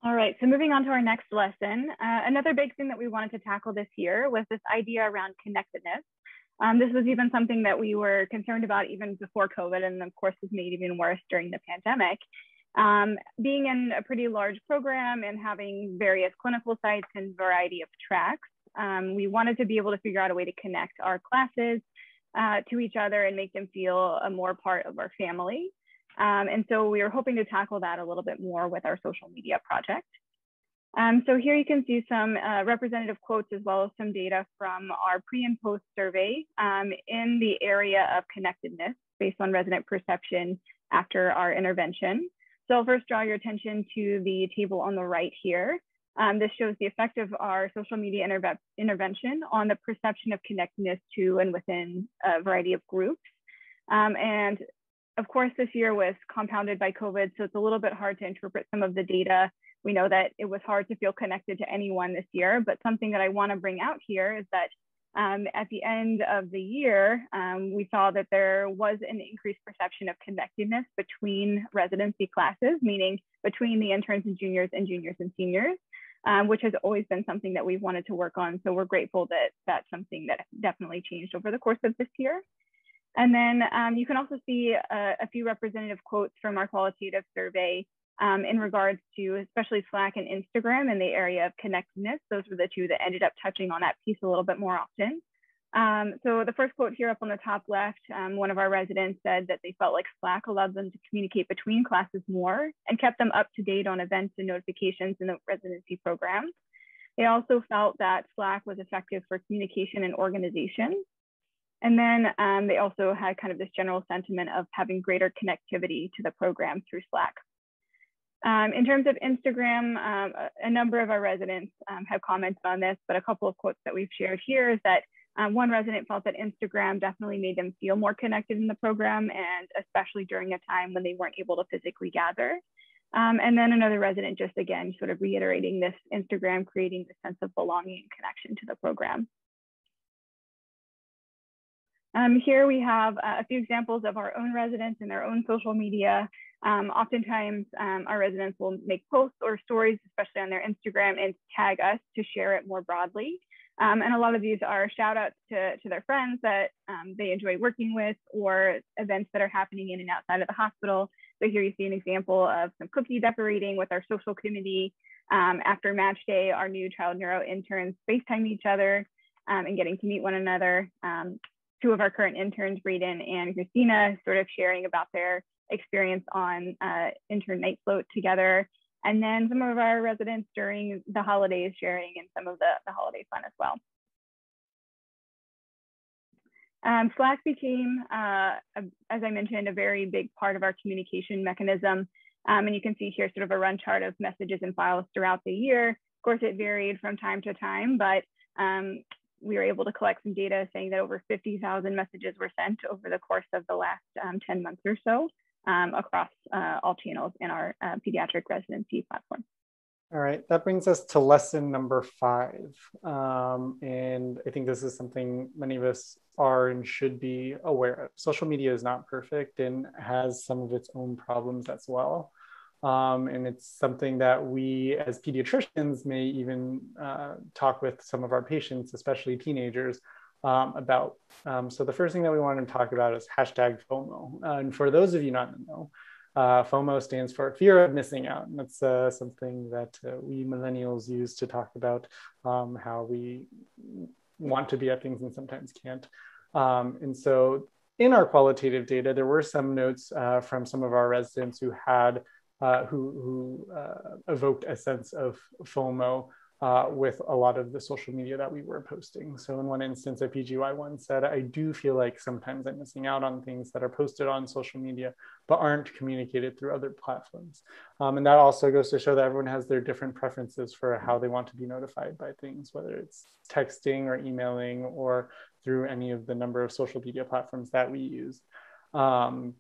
All right, so moving on to our next lesson. Uh, another big thing that we wanted to tackle this year was this idea around connectedness. Um, this was even something that we were concerned about even before COVID, and of course was made even worse during the pandemic. Um, being in a pretty large program and having various clinical sites and variety of tracks, um, we wanted to be able to figure out a way to connect our classes uh, to each other and make them feel a more part of our family. Um, and so we were hoping to tackle that a little bit more with our social media project. Um, so here you can see some uh, representative quotes as well as some data from our pre and post survey um, in the area of connectedness based on resident perception after our intervention. So I'll first draw your attention to the table on the right here. Um, this shows the effect of our social media interve intervention on the perception of connectedness to and within a variety of groups. Um, and of course, this year was compounded by COVID, so it's a little bit hard to interpret some of the data. We know that it was hard to feel connected to anyone this year, but something that I want to bring out here is that um, at the end of the year, um, we saw that there was an increased perception of connectedness between residency classes, meaning between the interns and juniors and juniors and seniors um, which has always been something that we've wanted to work on. So we're grateful that that's something that definitely changed over the course of this year. And then um, you can also see a, a, few representative quotes from our qualitative survey um, in regards to especially Slack and Instagram in the area of connectedness. Those were the two that ended up touching on that piece a little bit more often. Um, so the first quote here up on the top left, um, one of our residents said that they felt like Slack allowed them to communicate between classes more and kept them up to date on events and notifications in the residency program. They also felt that Slack was effective for communication and organization. And then um, they also had kind of this general sentiment of having greater connectivity to the program through Slack. Um, in terms of Instagram, um, a, number of our residents um, have commented on this, but a couple of quotes that we've shared here is that um, one resident felt that Instagram definitely made them feel more connected in the program, and especially during a time when they weren't able to physically gather. Um, and then another resident just again sort of reiterating this Instagram creating the sense of belonging and connection to the program. Um, here we have uh, a few examples of our own residents and their own social media. Um, oftentimes, um, our residents will make posts or stories, especially on their Instagram, and tag us to share it more broadly. Um, and a lot of these are shout outs to, to their friends that um, they enjoy working with or events that are happening in and outside of the hospital. So here you see an example of some cookie decorating with our social community. Um, after match day, our new child neuro interns FaceTime each other um, and getting to meet one another. Um, two of our current interns, Braden and Christina, sort of sharing about their experience on uh, intern night float together. And then some of our residents during the holidays sharing in some of the, the holiday fun as well. Um, Slack became, uh, a, as I mentioned, a very big part of our communication mechanism. Um, and you can see here sort of a run chart of messages and files throughout the year. Of course, it varied from time to time, but um, we were able to collect some data saying that over 50,000 messages were sent over the course of the last um, 10 months or so um, across uh, all channels in our uh, pediatric residency platform. All right, that brings us to lesson number five. Um, and I think this is something many of us are and should be aware of. Social media is not perfect and has some of its own problems as well. Um, and it's something that we as pediatricians may even uh, talk with some of our patients, especially teenagers, um, about. Um, so the first thing that we wanted to talk about is hashtag FOMO. Uh, and for those of you not know, uh, FOMO stands for fear of missing out. And that's uh, something that uh, we millennials use to talk about um, how we want to be at things and sometimes can't. Um, and so in our qualitative data, there were some notes uh, from some of our residents who had, uh, who, who evoked a sense of FOMO uh, with a lot of the social media that we were posting. So in one instance, a PGY1 said, I do feel like sometimes I'm missing out on things that are posted on social media, but aren't communicated through other platforms. Um, and that also goes to show that everyone has their different preferences for how they want to be notified by things, whether it's texting or emailing or through any of the number of social media platforms that we use. Um,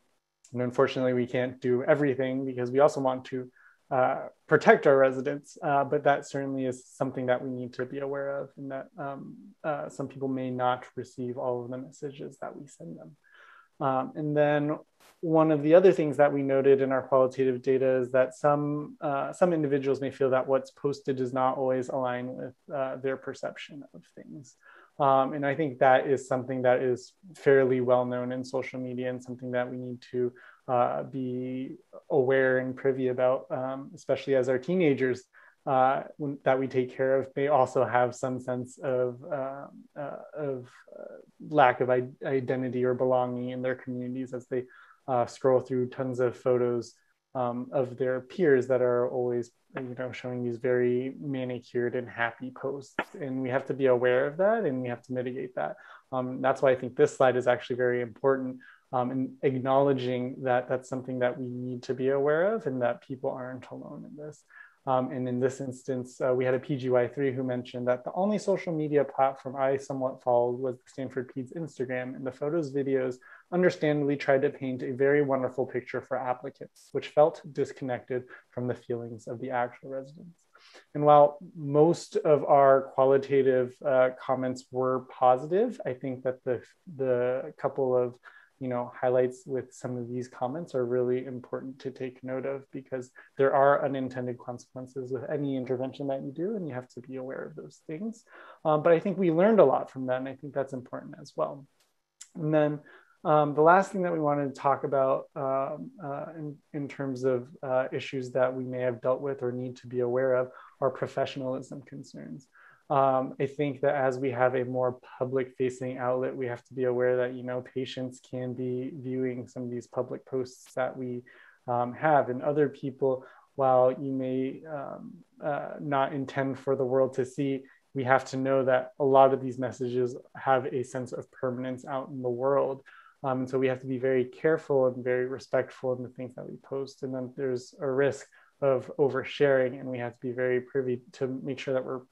and unfortunately, we can't do everything because we also want to uh, protect our residents, uh, but that certainly is something that we need to be aware of, and that um, uh, some people may not receive all of the messages that we send them. Um, and then one of the other things that we noted in our qualitative data is that some uh, some individuals may feel that what's posted does not always align with uh, their perception of things. Um, and I think that is something that is fairly well known in social media and something that we need to uh, be aware and privy about, um, especially as our teenagers uh, that we take care of may also have some sense of, uh, uh of uh, lack of identity or belonging in their communities as they uh, scroll through tons of photos um, of their peers that are always you know showing these very manicured and happy posts and we have to be aware of that and we have to mitigate that um, that's why i think this slide is actually very important um, and acknowledging that that's something that we need to be aware of and that people aren't alone in this. Um, and in this instance, uh, we had a PGY3 who mentioned that the only social media platform I somewhat followed was Stanford Peds Instagram, and the photos, videos understandably tried to paint a very wonderful picture for applicants, which felt disconnected from the feelings of the actual residents. And while most of our qualitative uh, comments were positive, I think that the, the couple of you know highlights with some of these comments are really important to take note of because there are unintended consequences with any intervention that you do and you have to be aware of those things um, but i think we learned a lot from that and i think that's important as well and then um, the last thing that we wanted to talk about um, uh, in, in, terms of uh, issues that we may have dealt with or need to be aware of are professionalism concerns um, I think that as we have a more public facing outlet, we have to be aware that, you know, patients can be viewing some of these public posts that we um, have and other people, while you may um, uh, not intend for the world to see, we have to know that a lot of these messages have a sense of permanence out in the world. Um, and so we have to be very careful and very respectful in the things that we post. And then there's a risk of oversharing, and we have to be very privy to make sure that we're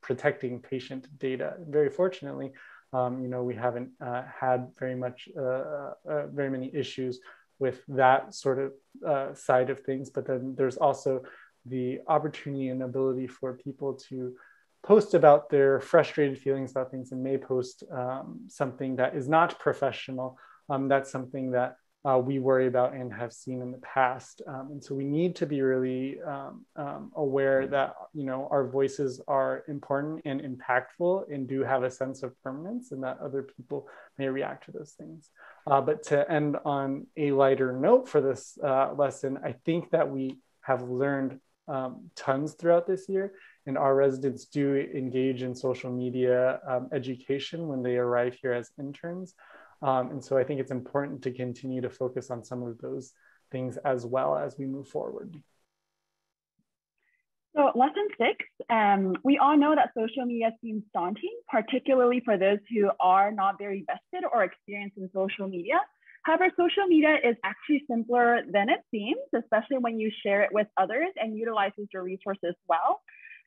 protecting patient data. Very fortunately, um, you know, we haven't uh, had very much, uh, uh, uh, very many issues with that sort of uh, side of things. But then there's also the opportunity and ability for people to post about their frustrated feelings about things and may post um, something that is not professional. Um, that's something that uh, we worry about and have seen in the past. Um, and so we need to be really um, um, aware that you know our voices are important and impactful and do have a sense of permanence, and that other people may react to those things. Uh, but to end on a lighter note for this uh, lesson, I think that we have learned um, tons throughout this year. And our residents do engage in social media um, education when they arrive here as interns. Um, and so I think it's important to continue to focus on some of those things as well as we move forward. So lesson six, um, we all know that social media seems daunting, particularly for those who are not very vested or experienced in social media. However, social media is actually simpler than it seems, especially when you share it with others and utilizes your resources well.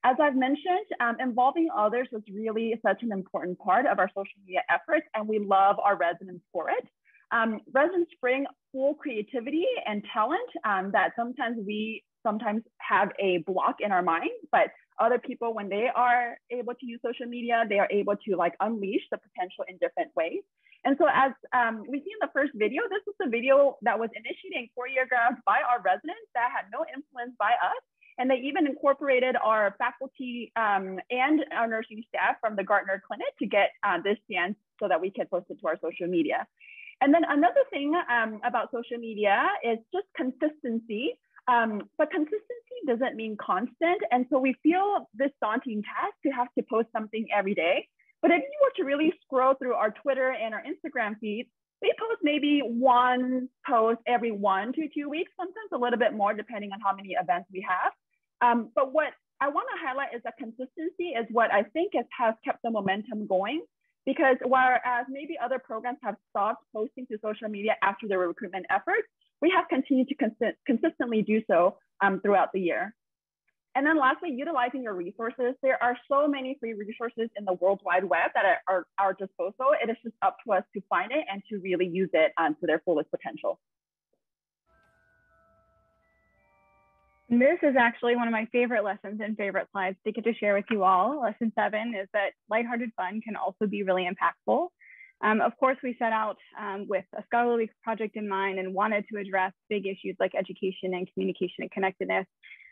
As I've mentioned, um, involving others was really such an important part of our social media efforts, and we love our residents for it. Um, residents bring full creativity and talent um, that sometimes we sometimes have a block in our mind, but other people, when they are able to use social media, they are able to like unleash the potential in different ways. And so as um, we see in the first video, this was a video that was initiated year grounds by our residents that had no influence by us. And they even incorporated our faculty um, and our nursing staff from the Gardner Clinic to get uh, this dance so that we can post it to our social media. And then another thing um, about social media is just consistency. Um, but consistency doesn't mean constant. And so we feel this daunting task to have to post something every day. But if you were to really scroll through our Twitter and our Instagram feeds, we post maybe one post every one to two weeks, sometimes a little bit more depending on how many events we have. Um, but what I want to highlight is that consistency is what I think is, has kept the momentum going. Because whereas maybe other programs have stopped posting to social media after their recruitment efforts, we have continued to cons- consistently do so um, throughout the year. And then lastly, utilizing your resources. There are so many free resources in the World Wide Web that are, are our disposal. It is just up to us to find it and to really use it um, to their fullest potential. This is actually one of my favorite lessons and favorite slides to get to share with you all. Lesson seven is that lighthearted fun can also be really impactful. Um, of course, we set out um, with a scholarly project in mind and wanted to address big issues like education and communication and connectedness.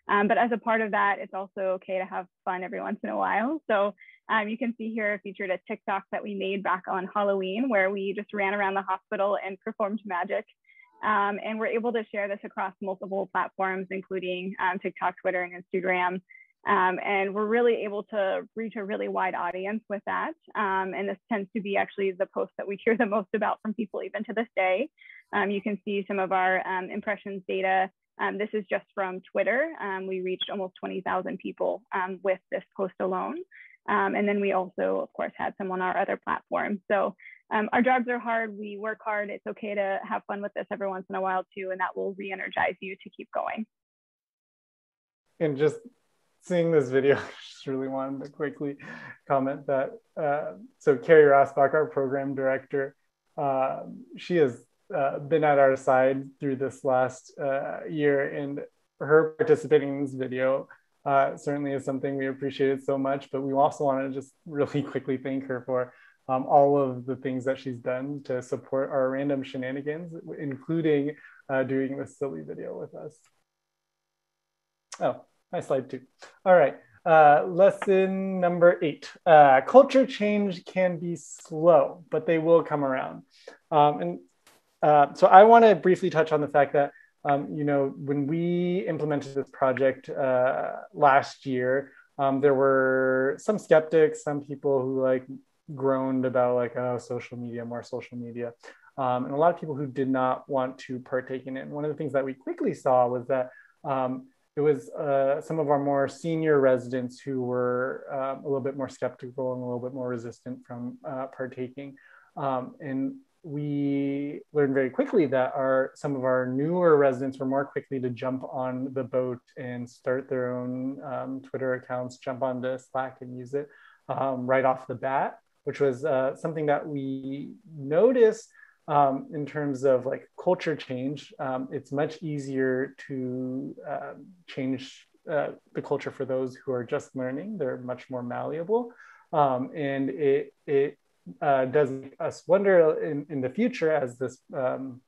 Um, but as a part of that, it's also okay to have fun every once in a while. So um, you can see here featured a TikTok that we made back on Halloween where we just ran around the hospital and performed magic. Um, and we're able to share this across multiple platforms, including um, TikTok, Twitter, and Instagram. Um, and we're really able to reach a really wide audience with that. Um, and this tends to be actually the post that we hear the most about from people even to this day. Um, you can see some of our um, impressions data. This is just from Twitter. We reached almost 20,000 people with this post alone. And then we also, of course, had some on our other platforms. So our jobs are hard. We work hard. It's okay to have fun with this every once in a while too, and that will re-energize you to keep going. And just seeing this video, I just really wanted to quickly comment that. Uh, so Carrie Rassbach, our program director, uh, she has uh, been at our side through this last uh, year, and her participating in this video uh, certainly is something we appreciated so much. But we also want to just really quickly thank her for um, all of the things that she's done to support our random shenanigans, including uh, doing this silly video with us. Oh, my slide too. All right. Uh, lesson number eight. Uh, culture change can be slow, but they will come around. Um, and uh, so I want to briefly touch on the fact that, um, you know, when we implemented this project uh, last year, um, there were some skeptics, some people who like groaned about like, oh, social media, more social media. Um, and a lot of people who did not want to partake in it. And one of the things that we quickly saw was that um, it was uh, some of our more senior residents who were uh, a little bit more skeptical and a little bit more resistant from uh, partaking. Um, and we learned very quickly that our some of our newer residents were more quickly to jump on the boat and start their own um, Twitter accounts, jump onto Slack and use it um, right off the bat, which was uh, something that we noticed um, in terms of like culture change, um, it's much easier to uh, change uh, the culture for those who are just learning. They're much more malleable, um, and it it uh, does us wonder in, in the future as this um,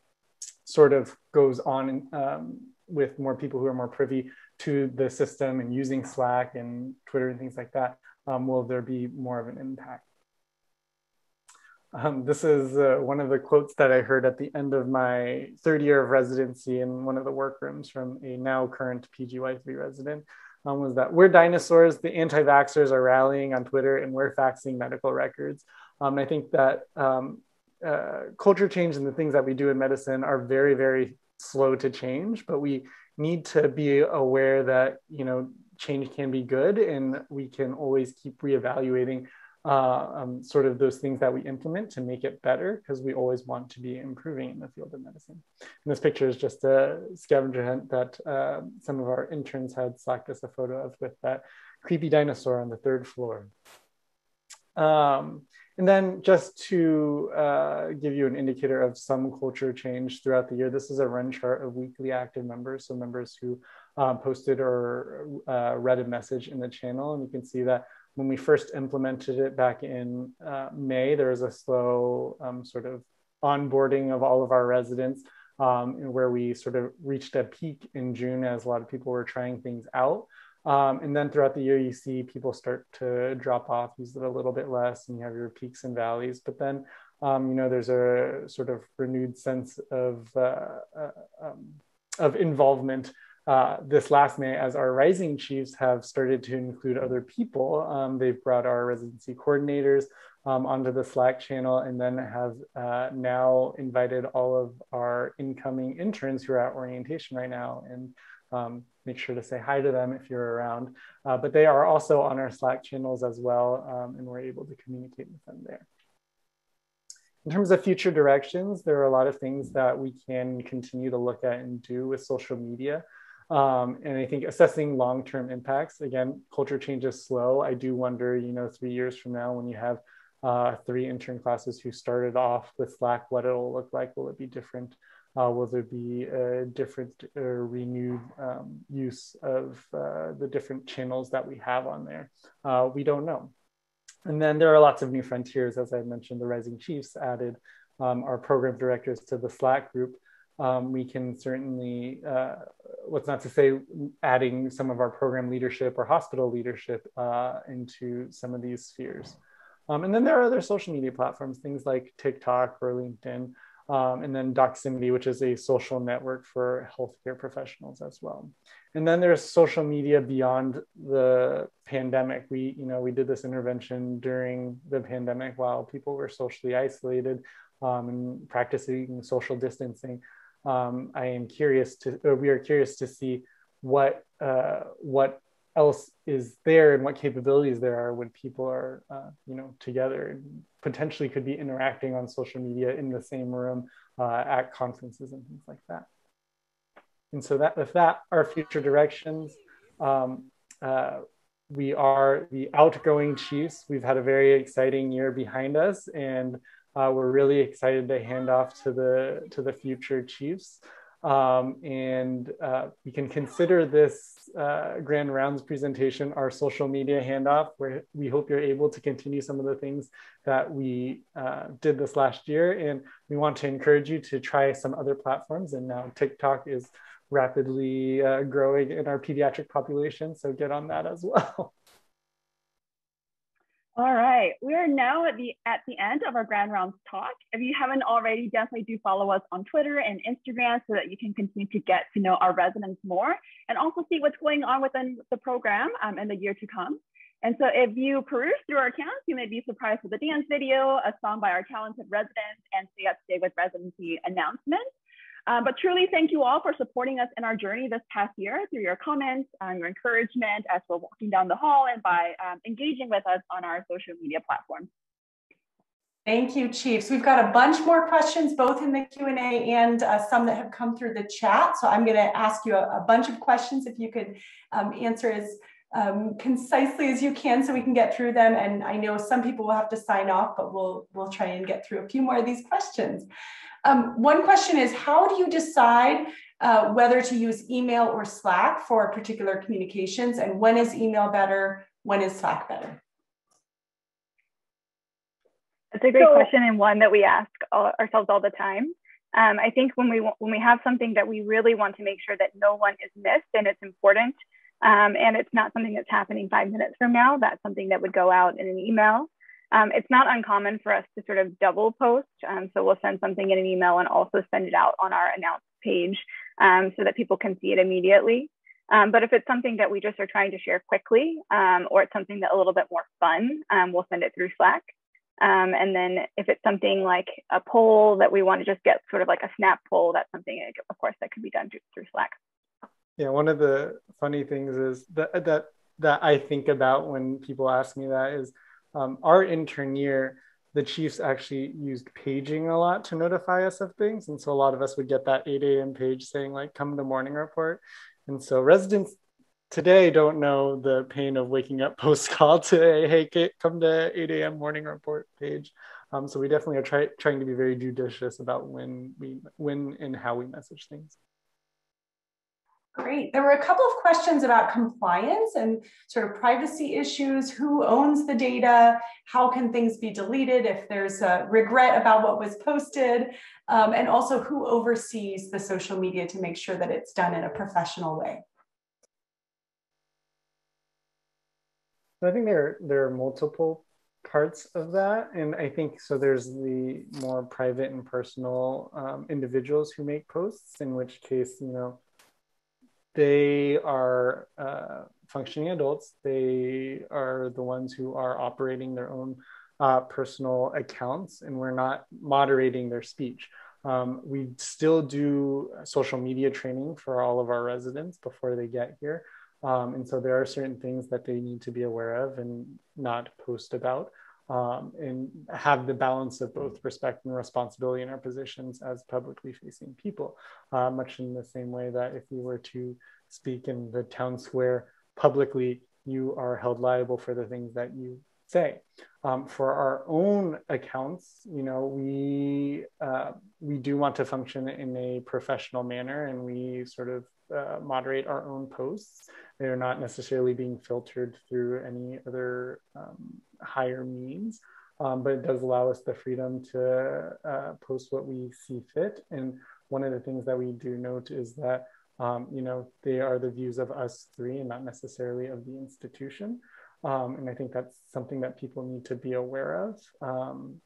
sort of goes on um, with more people who are more privy to the system and using Slack and Twitter and things like that. Um, will there be more of an impact? Um, this is uh, one of the quotes that I heard at the end of my third year of residency in one of the workrooms from a now current PGY3 resident. Um, was that we're dinosaurs, the anti vaxxers are rallying on Twitter, and we're faxing medical records. Um, I think that um, uh, culture change and the things that we do in medicine are very, very slow to change, but we need to be aware that you know change can be good, and we can always keep reevaluating uh, um, sort of those things that we implement to make it better because we always want to be improving in the field of medicine. And this picture is just a scavenger hunt that uh, some of our interns had slacked us a photo of with that creepy dinosaur on the third floor. Um, and then just to uh, give you an indicator of some culture change throughout the year, this is a run chart of weekly active members. So members who uh, posted or uh, read a message in the channel. And you can see that when we first implemented it back in uh, May, there was a slow um, sort of onboarding of all of our residents um, where we sort of reached a peak in June as a lot of people were trying things out. Um, and then throughout the year, you see people start to drop off, use it a little bit less, and you have your peaks and valleys. But then, um, you know, there's a sort of renewed sense of uh, uh, um, of involvement uh, this last May as our rising chiefs have started to include other people. Um, they've brought our residency coordinators um, onto the Slack channel and then have uh, now invited all of our incoming interns who are at orientation right now and um, make sure to say hi to them if you're around. Uh, but they are also on our Slack channels as well, um, and we're able to communicate with them there. In terms of future directions, there are a lot of things that we can continue to look at and do with social media. Um, and I think assessing long-term impacts, again, culture change is slow. I do wonder, you know, three years from now when you have uh, three intern classes who started off with Slack, what it'll look like. Will it be different? Uh, will there be a different or uh, renewed um, use of uh, the different channels that we have on there? Uh, we don't know. And then there are lots of new frontiers. As I mentioned, the Rising Chiefs added um, our program directors to the Slack group. Um, we can certainly, uh, what's not to say, adding some of our program leadership or hospital leadership uh, into some of these spheres. Um, and then there are other social media platforms, things like TikTok or LinkedIn, um, and then Doximity, which is a social network for healthcare professionals as well. And then there's social media beyond the pandemic. We, you know, we did this intervention during the pandemic while people were socially isolated um, and practicing social distancing. Um, I am curious to, we are curious to see what uh, what else is there and what capabilities there are when people are uh, you know together and potentially could be interacting on social media in the same room uh, at conferences and things like that. And so that with that our future directions um, uh, we are the outgoing chiefs. We've had a very exciting year behind us and uh, we're really excited to hand off to the to the future chiefs um, and uh, we can consider this uh, Grand Rounds presentation our social media handoff, where we hope you're able to continue some of the things that we uh, did this last year. And we want to encourage you to try some other platforms. And now TikTok is rapidly uh, growing in our pediatric population, so get on that as well. All right, we are now at the at the end of our Grand Rounds talk. If you haven't already, definitely do follow us on Twitter and Instagram so that you can continue to get to know our residents more and also see what's going on within the program um, in the year to come. And so if you peruse through our accounts, you may be surprised with a dance video, a song by our talented residents, and stay up to date with residency announcements. Um, but truly, thank you all for supporting us in our journey this past year through your comments, um, your encouragement as we're walking down the hall, and by um, engaging with us on our social media platforms. Thank you, Chiefs. We've got a bunch more questions, both in the Q&A and uh, some that have come through the chat. So I'm going to ask you a, a, bunch of questions if you could um, answer as um, concisely as you can so we can get through them. And I know some people will have to sign off, but we'll, we'll try and get through a few more of these questions. Um, one question is, how do you decide uh, whether to use email or Slack for particular communications? And when is email better? When is Slack better? That's a great so, question and one that we ask all, ourselves all the time. Um, I think when we when we have something that we really want to make sure that no one is missed and it's important, um, and it's not something that's happening five minutes from now, that's something that would go out in an email. Um, it's not uncommon for us to sort of double post. Um, so we'll send something in an email and also send it out on our announce page um, so that people can see it immediately. Um, but if it's something that we just are trying to share quickly, um, or it's something that a little bit more fun, we'll send it through Slack. And then if it's something like a poll that we want to just get sort of like a snap poll, that's something, of course, that could be done through Slack. Yeah, one of the funny things is that that that I think about when people ask me that is um, our intern year, the chiefs actually used paging a lot to notify us of things, and so a lot of us would get that 8 a.m. page saying like, "Come to morning report," and so residents today don't know the pain of waking up post call to hey Kate, come to 8 a.m morning report page. Um, so we definitely are try, trying to be very judicious about when we when and how we message things Great. There were a couple of questions about compliance and sort of privacy issues. Who owns the data? How can things be deleted if there's a regret about what was posted? Um, and also who oversees the social media to make sure that it's done in a professional way? I think there there are multiple parts of that, and I think so. There's the more private and personal um, individuals who make posts, in which case, you know, they are uh, functioning adults. They are the ones who are operating their own uh, personal accounts, and we're not moderating their speech. Um, we still do social media training for all of our residents before they get here. Um, and so there are certain things that they need to be aware of and not post about um, and have the balance of both respect and responsibility in our positions as publicly facing people, uh, much in the same way that if you were to speak in the town square publicly, you are held liable for the things that you say. Um, for our own accounts, you know, we uh, we do want to function in a professional manner, and we sort of uh, moderate our own posts. They're not necessarily being filtered through any other um, higher means, um, but it does allow us the freedom to uh, post what we see fit. And one of the things that we do note is that, um, you know, they are the views of us three and not necessarily of the institution. Um, and I think that's something that people need to be aware of. Um,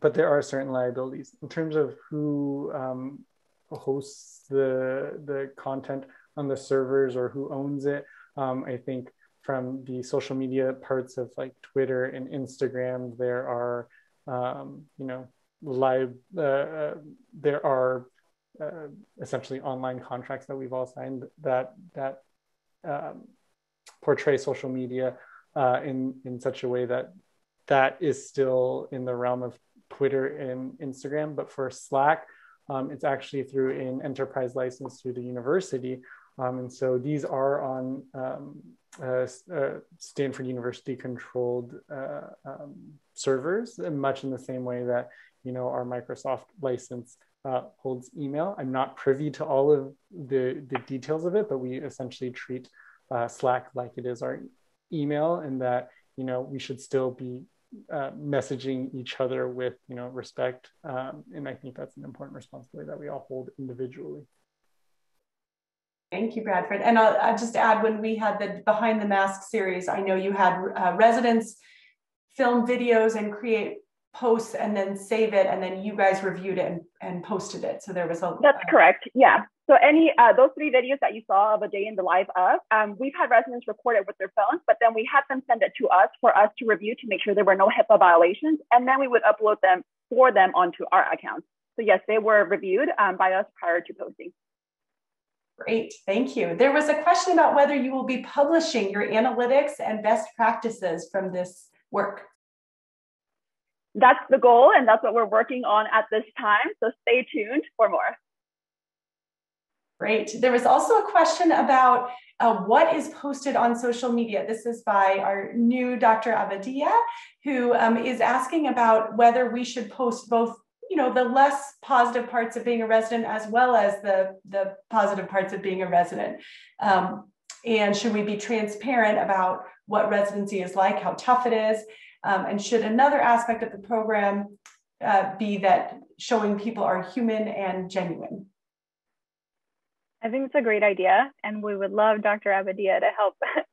but there are certain liabilities in terms of who um, hosts the the content on the servers or who owns it. Um, I think from the social media parts of like Twitter and Instagram, there are um, you know live uh, uh, there are uh, essentially online contracts that we've all signed that that um, portray social media uh, in in such a way that that is still in the realm of Twitter and Instagram, but for Slack, um, it's actually through an enterprise license through the university. Um, and so these are on um, uh, uh, Stanford University controlled uh, um, servers, much in the same way that you know our Microsoft license uh, holds email. I'm not privy to all of the, the details of it, but we essentially treat uh, Slack like it is our email, and that you know we should still be uh, messaging each other with you know respect. Um, and i think that's an important responsibility that we all hold individually. Thank you bradford. And i'll, I'll just add when we had the behind the mask series i know you had uh, residents film videos and create posts and then save it and then you guys reviewed it and, and posted it. So there was a that's uh, correct. Yeah so any uh, those three videos that you saw of a day in the life of, um, we've had residents record it with their phones, but then we had them send it to us for us to review to make sure there were no HIPAA violations, and then we would upload them for them onto our accounts. So yes, they were reviewed um, by us prior to posting. Great, thank you. There was a question about whether you will be publishing your analytics and best practices from this work. That's the goal, and that's what we're working on at this time. So stay tuned for more. Great. There was also a question about uh, what is posted on social media. This is by our new Dr. Abadia, who um, is asking about whether we should post both, you know, the less positive parts of being a resident as well as the, the positive parts of being a resident. Um, and should we be transparent about what residency is like, how tough it is? Um, and should another aspect of the program uh, be that showing people are human and genuine? I think it's a great idea, and we would love Dr. Abadia to help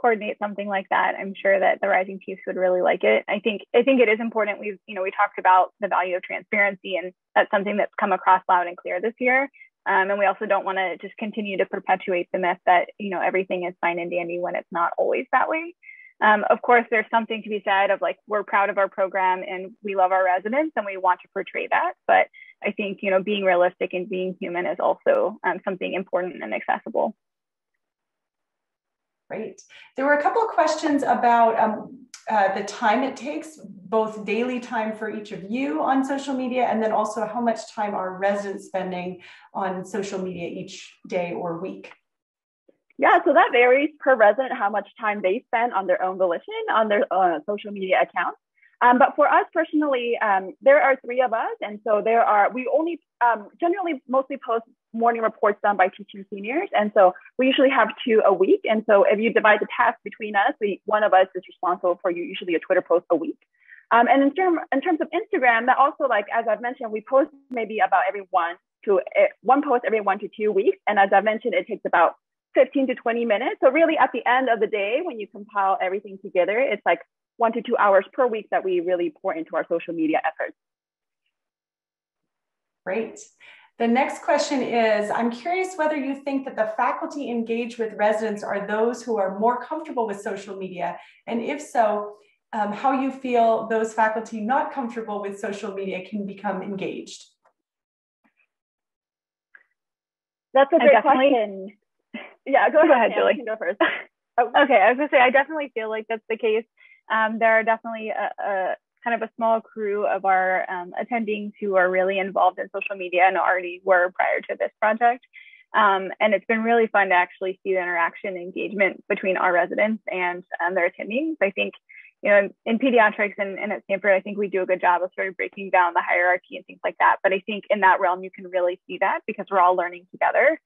coordinate something like that. I'm sure that the Rising Chiefs would really like it. I think I think it is important. We've you know we talked about the value of transparency, and that's something that's come across loud and clear this year. Um, and we also don't want to just continue to perpetuate the myth that you know everything is fine and dandy when it's not always that way. Um, of course, there's something to be said of like we're proud of our program and we love our residents and we want to portray that. But I think you know being realistic and being human is also um, something important and accessible. Great. There were a couple of questions about um, uh, the time it takes, both daily time for each of you on social media, and then also how much time are residents spending on social media each day or week. Yeah, so that varies per resident how much time they spend on their own volition on their uh, social media accounts. Um, but for us personally, um, there are three of us, and so there are we only um, generally mostly post morning reports done by teaching seniors, and so we usually have two a week. And so if you divide the task between us, we one of us is responsible for usually a Twitter post a week. Um, and in term in terms of Instagram, that also like as I've mentioned, we post maybe about every one to uh, one post every one to two weeks, and as I've mentioned, it takes about 15 to 20 minutes. So really at the end of the day, when you compile everything together, it's like one to two hours per week that we really pour into our social media efforts. Great. The next question is, I'm curious whether you think that the faculty engaged with residents are those who are more comfortable with social media, and if so, um, how you feel those faculty not comfortable with social media can become engaged. That's a great question. Yeah, go, go ahead, July. Go first. oh. Okay, I was gonna say I definitely feel like that's the case. Um, there are definitely a, a, kind of a small crew of our um, attendings who are really involved in social media and already were prior to this project. Um, and it's been really fun to actually see the interaction and engagement between our residents and um, their attendings. I think, you know, in pediatrics and, and, at Stanford, I think we do a good job of sort of breaking down the hierarchy and things like that. But I think in that realm, you can really see that because we're all learning together.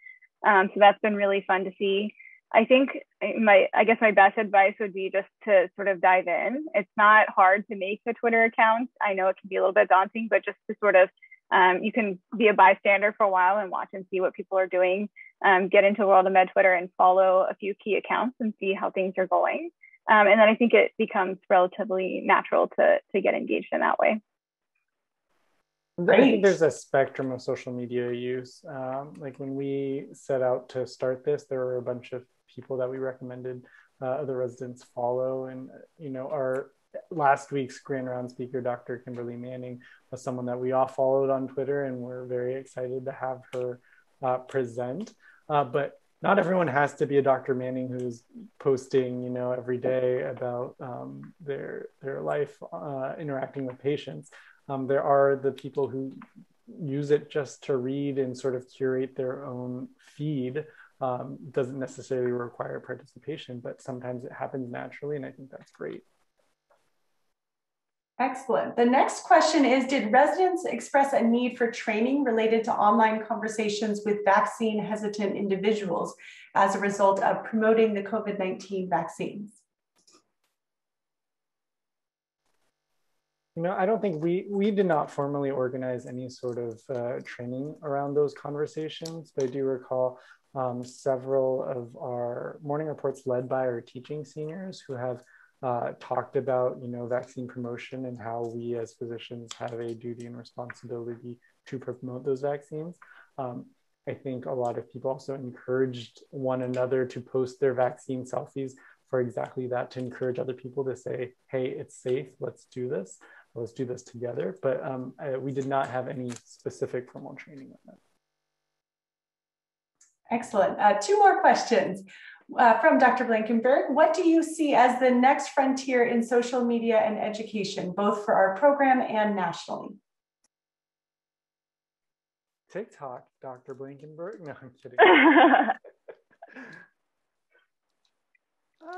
Um, so that's been really fun to see. I think my, I guess my best advice would be just to sort of dive in. It's not hard to make a Twitter account. I know it can be a little bit daunting, but just to sort of, um, you can be a bystander for a while and watch and see what people are doing. Um, get into the World of Med Twitter and follow a few key accounts and see how things are going. Um, and then I think it becomes relatively natural to to get engaged in that way. I think there's a spectrum of social media use. Um, like when we set out to start this, there were a bunch of people that we recommended uh, other residents follow. And, you know, our last week's Grand Round speaker, Dr. Kimberly Manning, was someone that we all followed on Twitter, and we're very excited to have her uh, present. Uh, but not everyone has to be a Dr. Manning who's posting, you know, every day about um, their their life uh, interacting with patients. Um, there are the people who use it just to read and sort of curate their own feed. Um, doesn't necessarily require participation, but sometimes it happens naturally, and I think that's great. Excellent. The next question is Did residents express a need for training related to online conversations with vaccine hesitant individuals as a result of promoting the COVID 19 vaccines? You know, I don't think we we did not formally organize any sort of uh, training around those conversations, but I do recall um, several of our morning reports led by our teaching seniors who have uh, talked about, you know, vaccine promotion and how we as physicians have a duty and responsibility to promote those vaccines. Um, I think a lot of people also encouraged one another to post their vaccine selfies for exactly that, to encourage other people to say, hey, it's safe, let's do this let's do this together. But um, I, we did not have any specific formal training on that. Excellent. Uh, two more questions uh, from Dr. Blankenberg. What do you see as the next frontier in social media and education, both for our program and nationally? TikTok, Dr. Blankenberg. No, I'm kidding.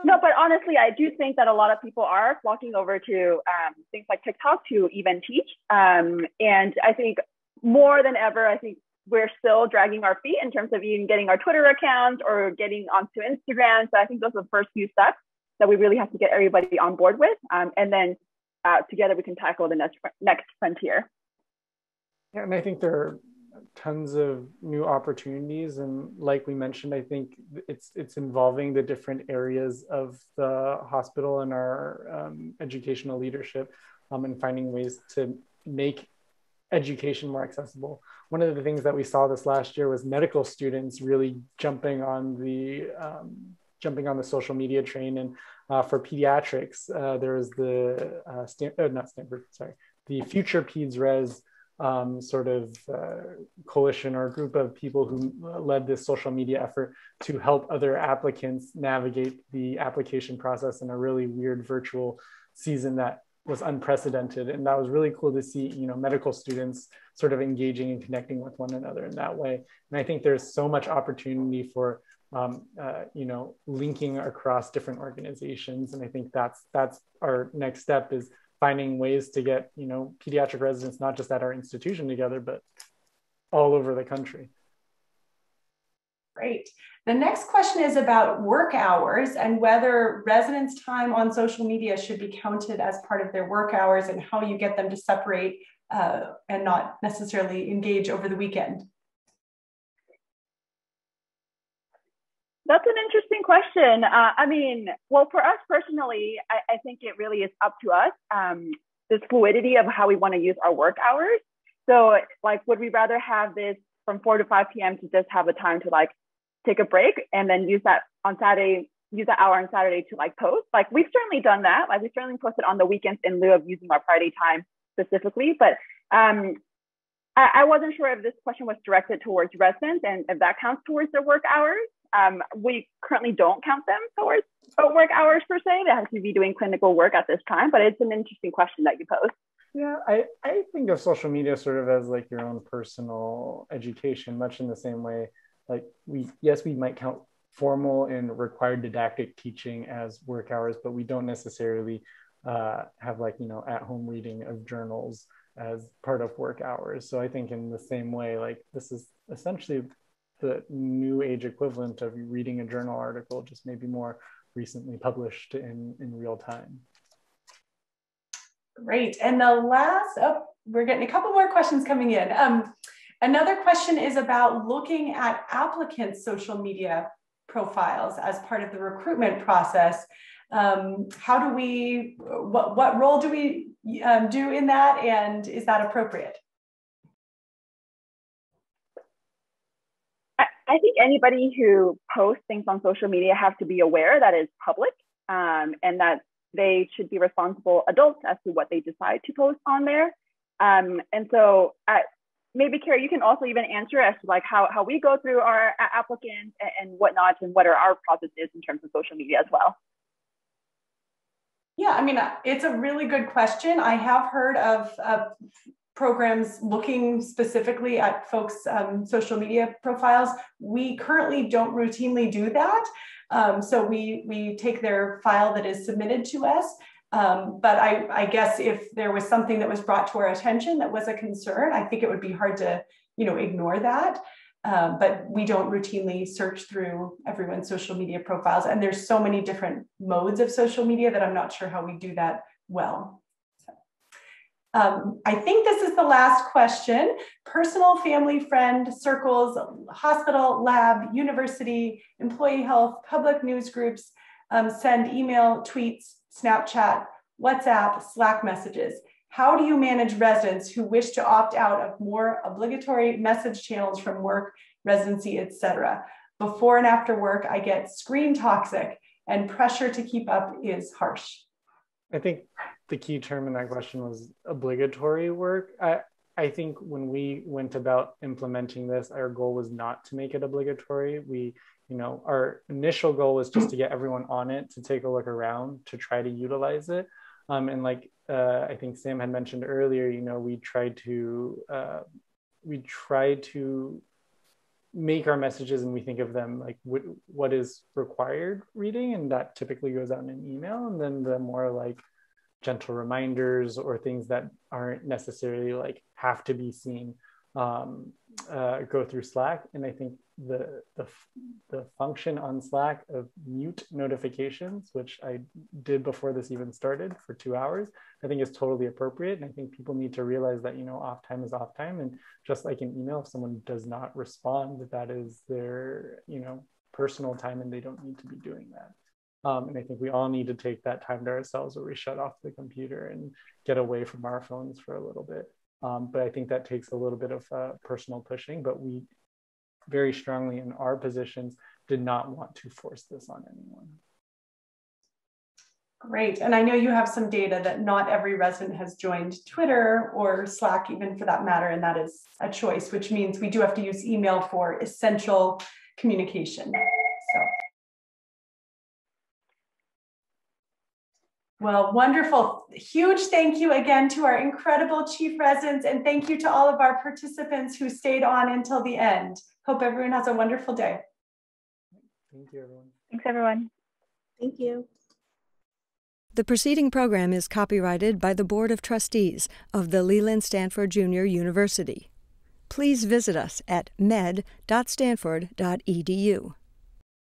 no, but honestly, I do think that a lot of people are flocking over to um, things like TikTok to even teach. Um, and I think more than ever, I think we're still dragging our feet in terms of even getting our Twitter account or getting onto Instagram. So I think those are the first few steps that we really have to get everybody on board with. Um, and then uh, together we can tackle the next, next frontier. Yeah, and I think there are tons of new opportunities and like we mentioned i think it's it's involving the different areas of the hospital and our um, educational leadership um, and finding ways to make education more accessible one of the things that we saw this last year was medical students really jumping on the um, jumping on the social media train. And uh, for pediatrics, uh, there was the uh, uh, not Stanford, sorry, the Future Peds Res um, sort of uh, coalition or group of people who led this social media effort to help other applicants navigate the application process in a really weird virtual season that was unprecedented. And that was really cool to see you know medical students sort of engaging and connecting with one another in that way. And i think there's so much opportunity for um, uh, you know linking across different organizations. And i think that's that's our next step is finding ways to get you know pediatric residents not just at our institution together but all over the country Great. The next question is about work hours and whether residents' time on social media should be counted as part of their work hours and how you get them to separate uh, and not necessarily engage over the weekend. That's an interesting question. Uh, I mean, well, for us personally, I, I, think it really is up to us. Um, this fluidity of how we want to use our work hours. So, like, would we rather have this from 4 to 5 p.m. to just have a time to like take a break and then use that on Saturday, use that hour on Saturday to like post. Like we've certainly done that. Like we certainly posted on the weekends in lieu of using our Friday time specifically. But um, I, I, wasn't sure if this question was directed towards residents and if that counts towards their work hours. Um, we currently don't count them towards work hours per se. They have to be doing clinical work at this time, but it's an interesting question that you pose. Yeah, I, I think of social media sort of as like your own personal education, much in the same way like we yes we might count formal and required didactic teaching as work hours but we don't necessarily uh, have like you know at home reading of journals as part of work hours. So i think in the same way like this is essentially the new age equivalent of reading a journal article just maybe more recently published in in real time. Great. And the last oh we're getting a couple more questions coming in. Um, Another question is about looking at applicants' social media profiles as part of the recruitment process. Um, how do we, what, what role do we um, do in that and is that appropriate? I think anybody who posts things on social media have to be aware that it's public um, and that they should be responsible adults as to what they decide to post on there. Um, and so at, maybe Carrie, you can also even answer as to like how, how we go through our applicants and, and whatnot and what are our processes in terms of social media as well. Yeah, I mean, it's a really good question. I have heard of uh, programs looking specifically at folks' um, social media profiles. We currently don't routinely do that. Um, so we, we take their file that is submitted to us um, but I, I, guess if there was something that was brought to our attention that was a concern, I think it would be hard to, you know, ignore that. Um, but we don't routinely search through everyone's social media profiles. And there's so many different modes of social media that I'm not sure how we do that well. Um, I think this is the last question. Personal, family, friend, circles, hospital, lab, university, employee health, public news groups, um, send email, tweets, Snapchat, WhatsApp, Slack messages. How do you manage residents who wish to opt out of more obligatory message channels from work, residency, etc.? Before and after work, I get screen toxic and pressure to keep up is harsh. I think the key term in that question was obligatory work. I, I think when we went about implementing this, our goal was not to make it obligatory. We you know our initial goal was just to get everyone on it to take a look around to try to utilize it. Um, and like uh, i think sam had mentioned earlier you know we tried to uh, we tried to make our messages and we think of them like w- what is required reading and that typically goes out in an email. And then the more like gentle reminders or things that aren't necessarily like have to be seen um, uh, go through slack. And i think the, the, the function on Slack of mute notifications, which I did before this even started for two hours, I think is totally appropriate. And I think people need to realize that, you know, off time is off time. And just like an email, if someone does not respond, that is their, you know, personal time and they don't need to be doing that. Um, and I think we all need to take that time to ourselves where we shut off the computer and get away from our phones for a little bit. Um, but I think that takes a little bit of uh, personal pushing, but we very strongly in our positions did not want to force this on anyone. Great. And I know you have some data that not every resident has joined Twitter or Slack, even for that matter, and that is a choice, which means we do have to use email for essential communication. So. Well, wonderful. Huge thank you again to our incredible chief residents and thank you to all of our participants who stayed on until the end. Hope everyone has a wonderful day. Thank you, everyone. Thanks, everyone. Thank you. The preceding program is copyrighted by the Board of Trustees of the Leland Stanford Junior University. Please visit us at med.stanford.edu.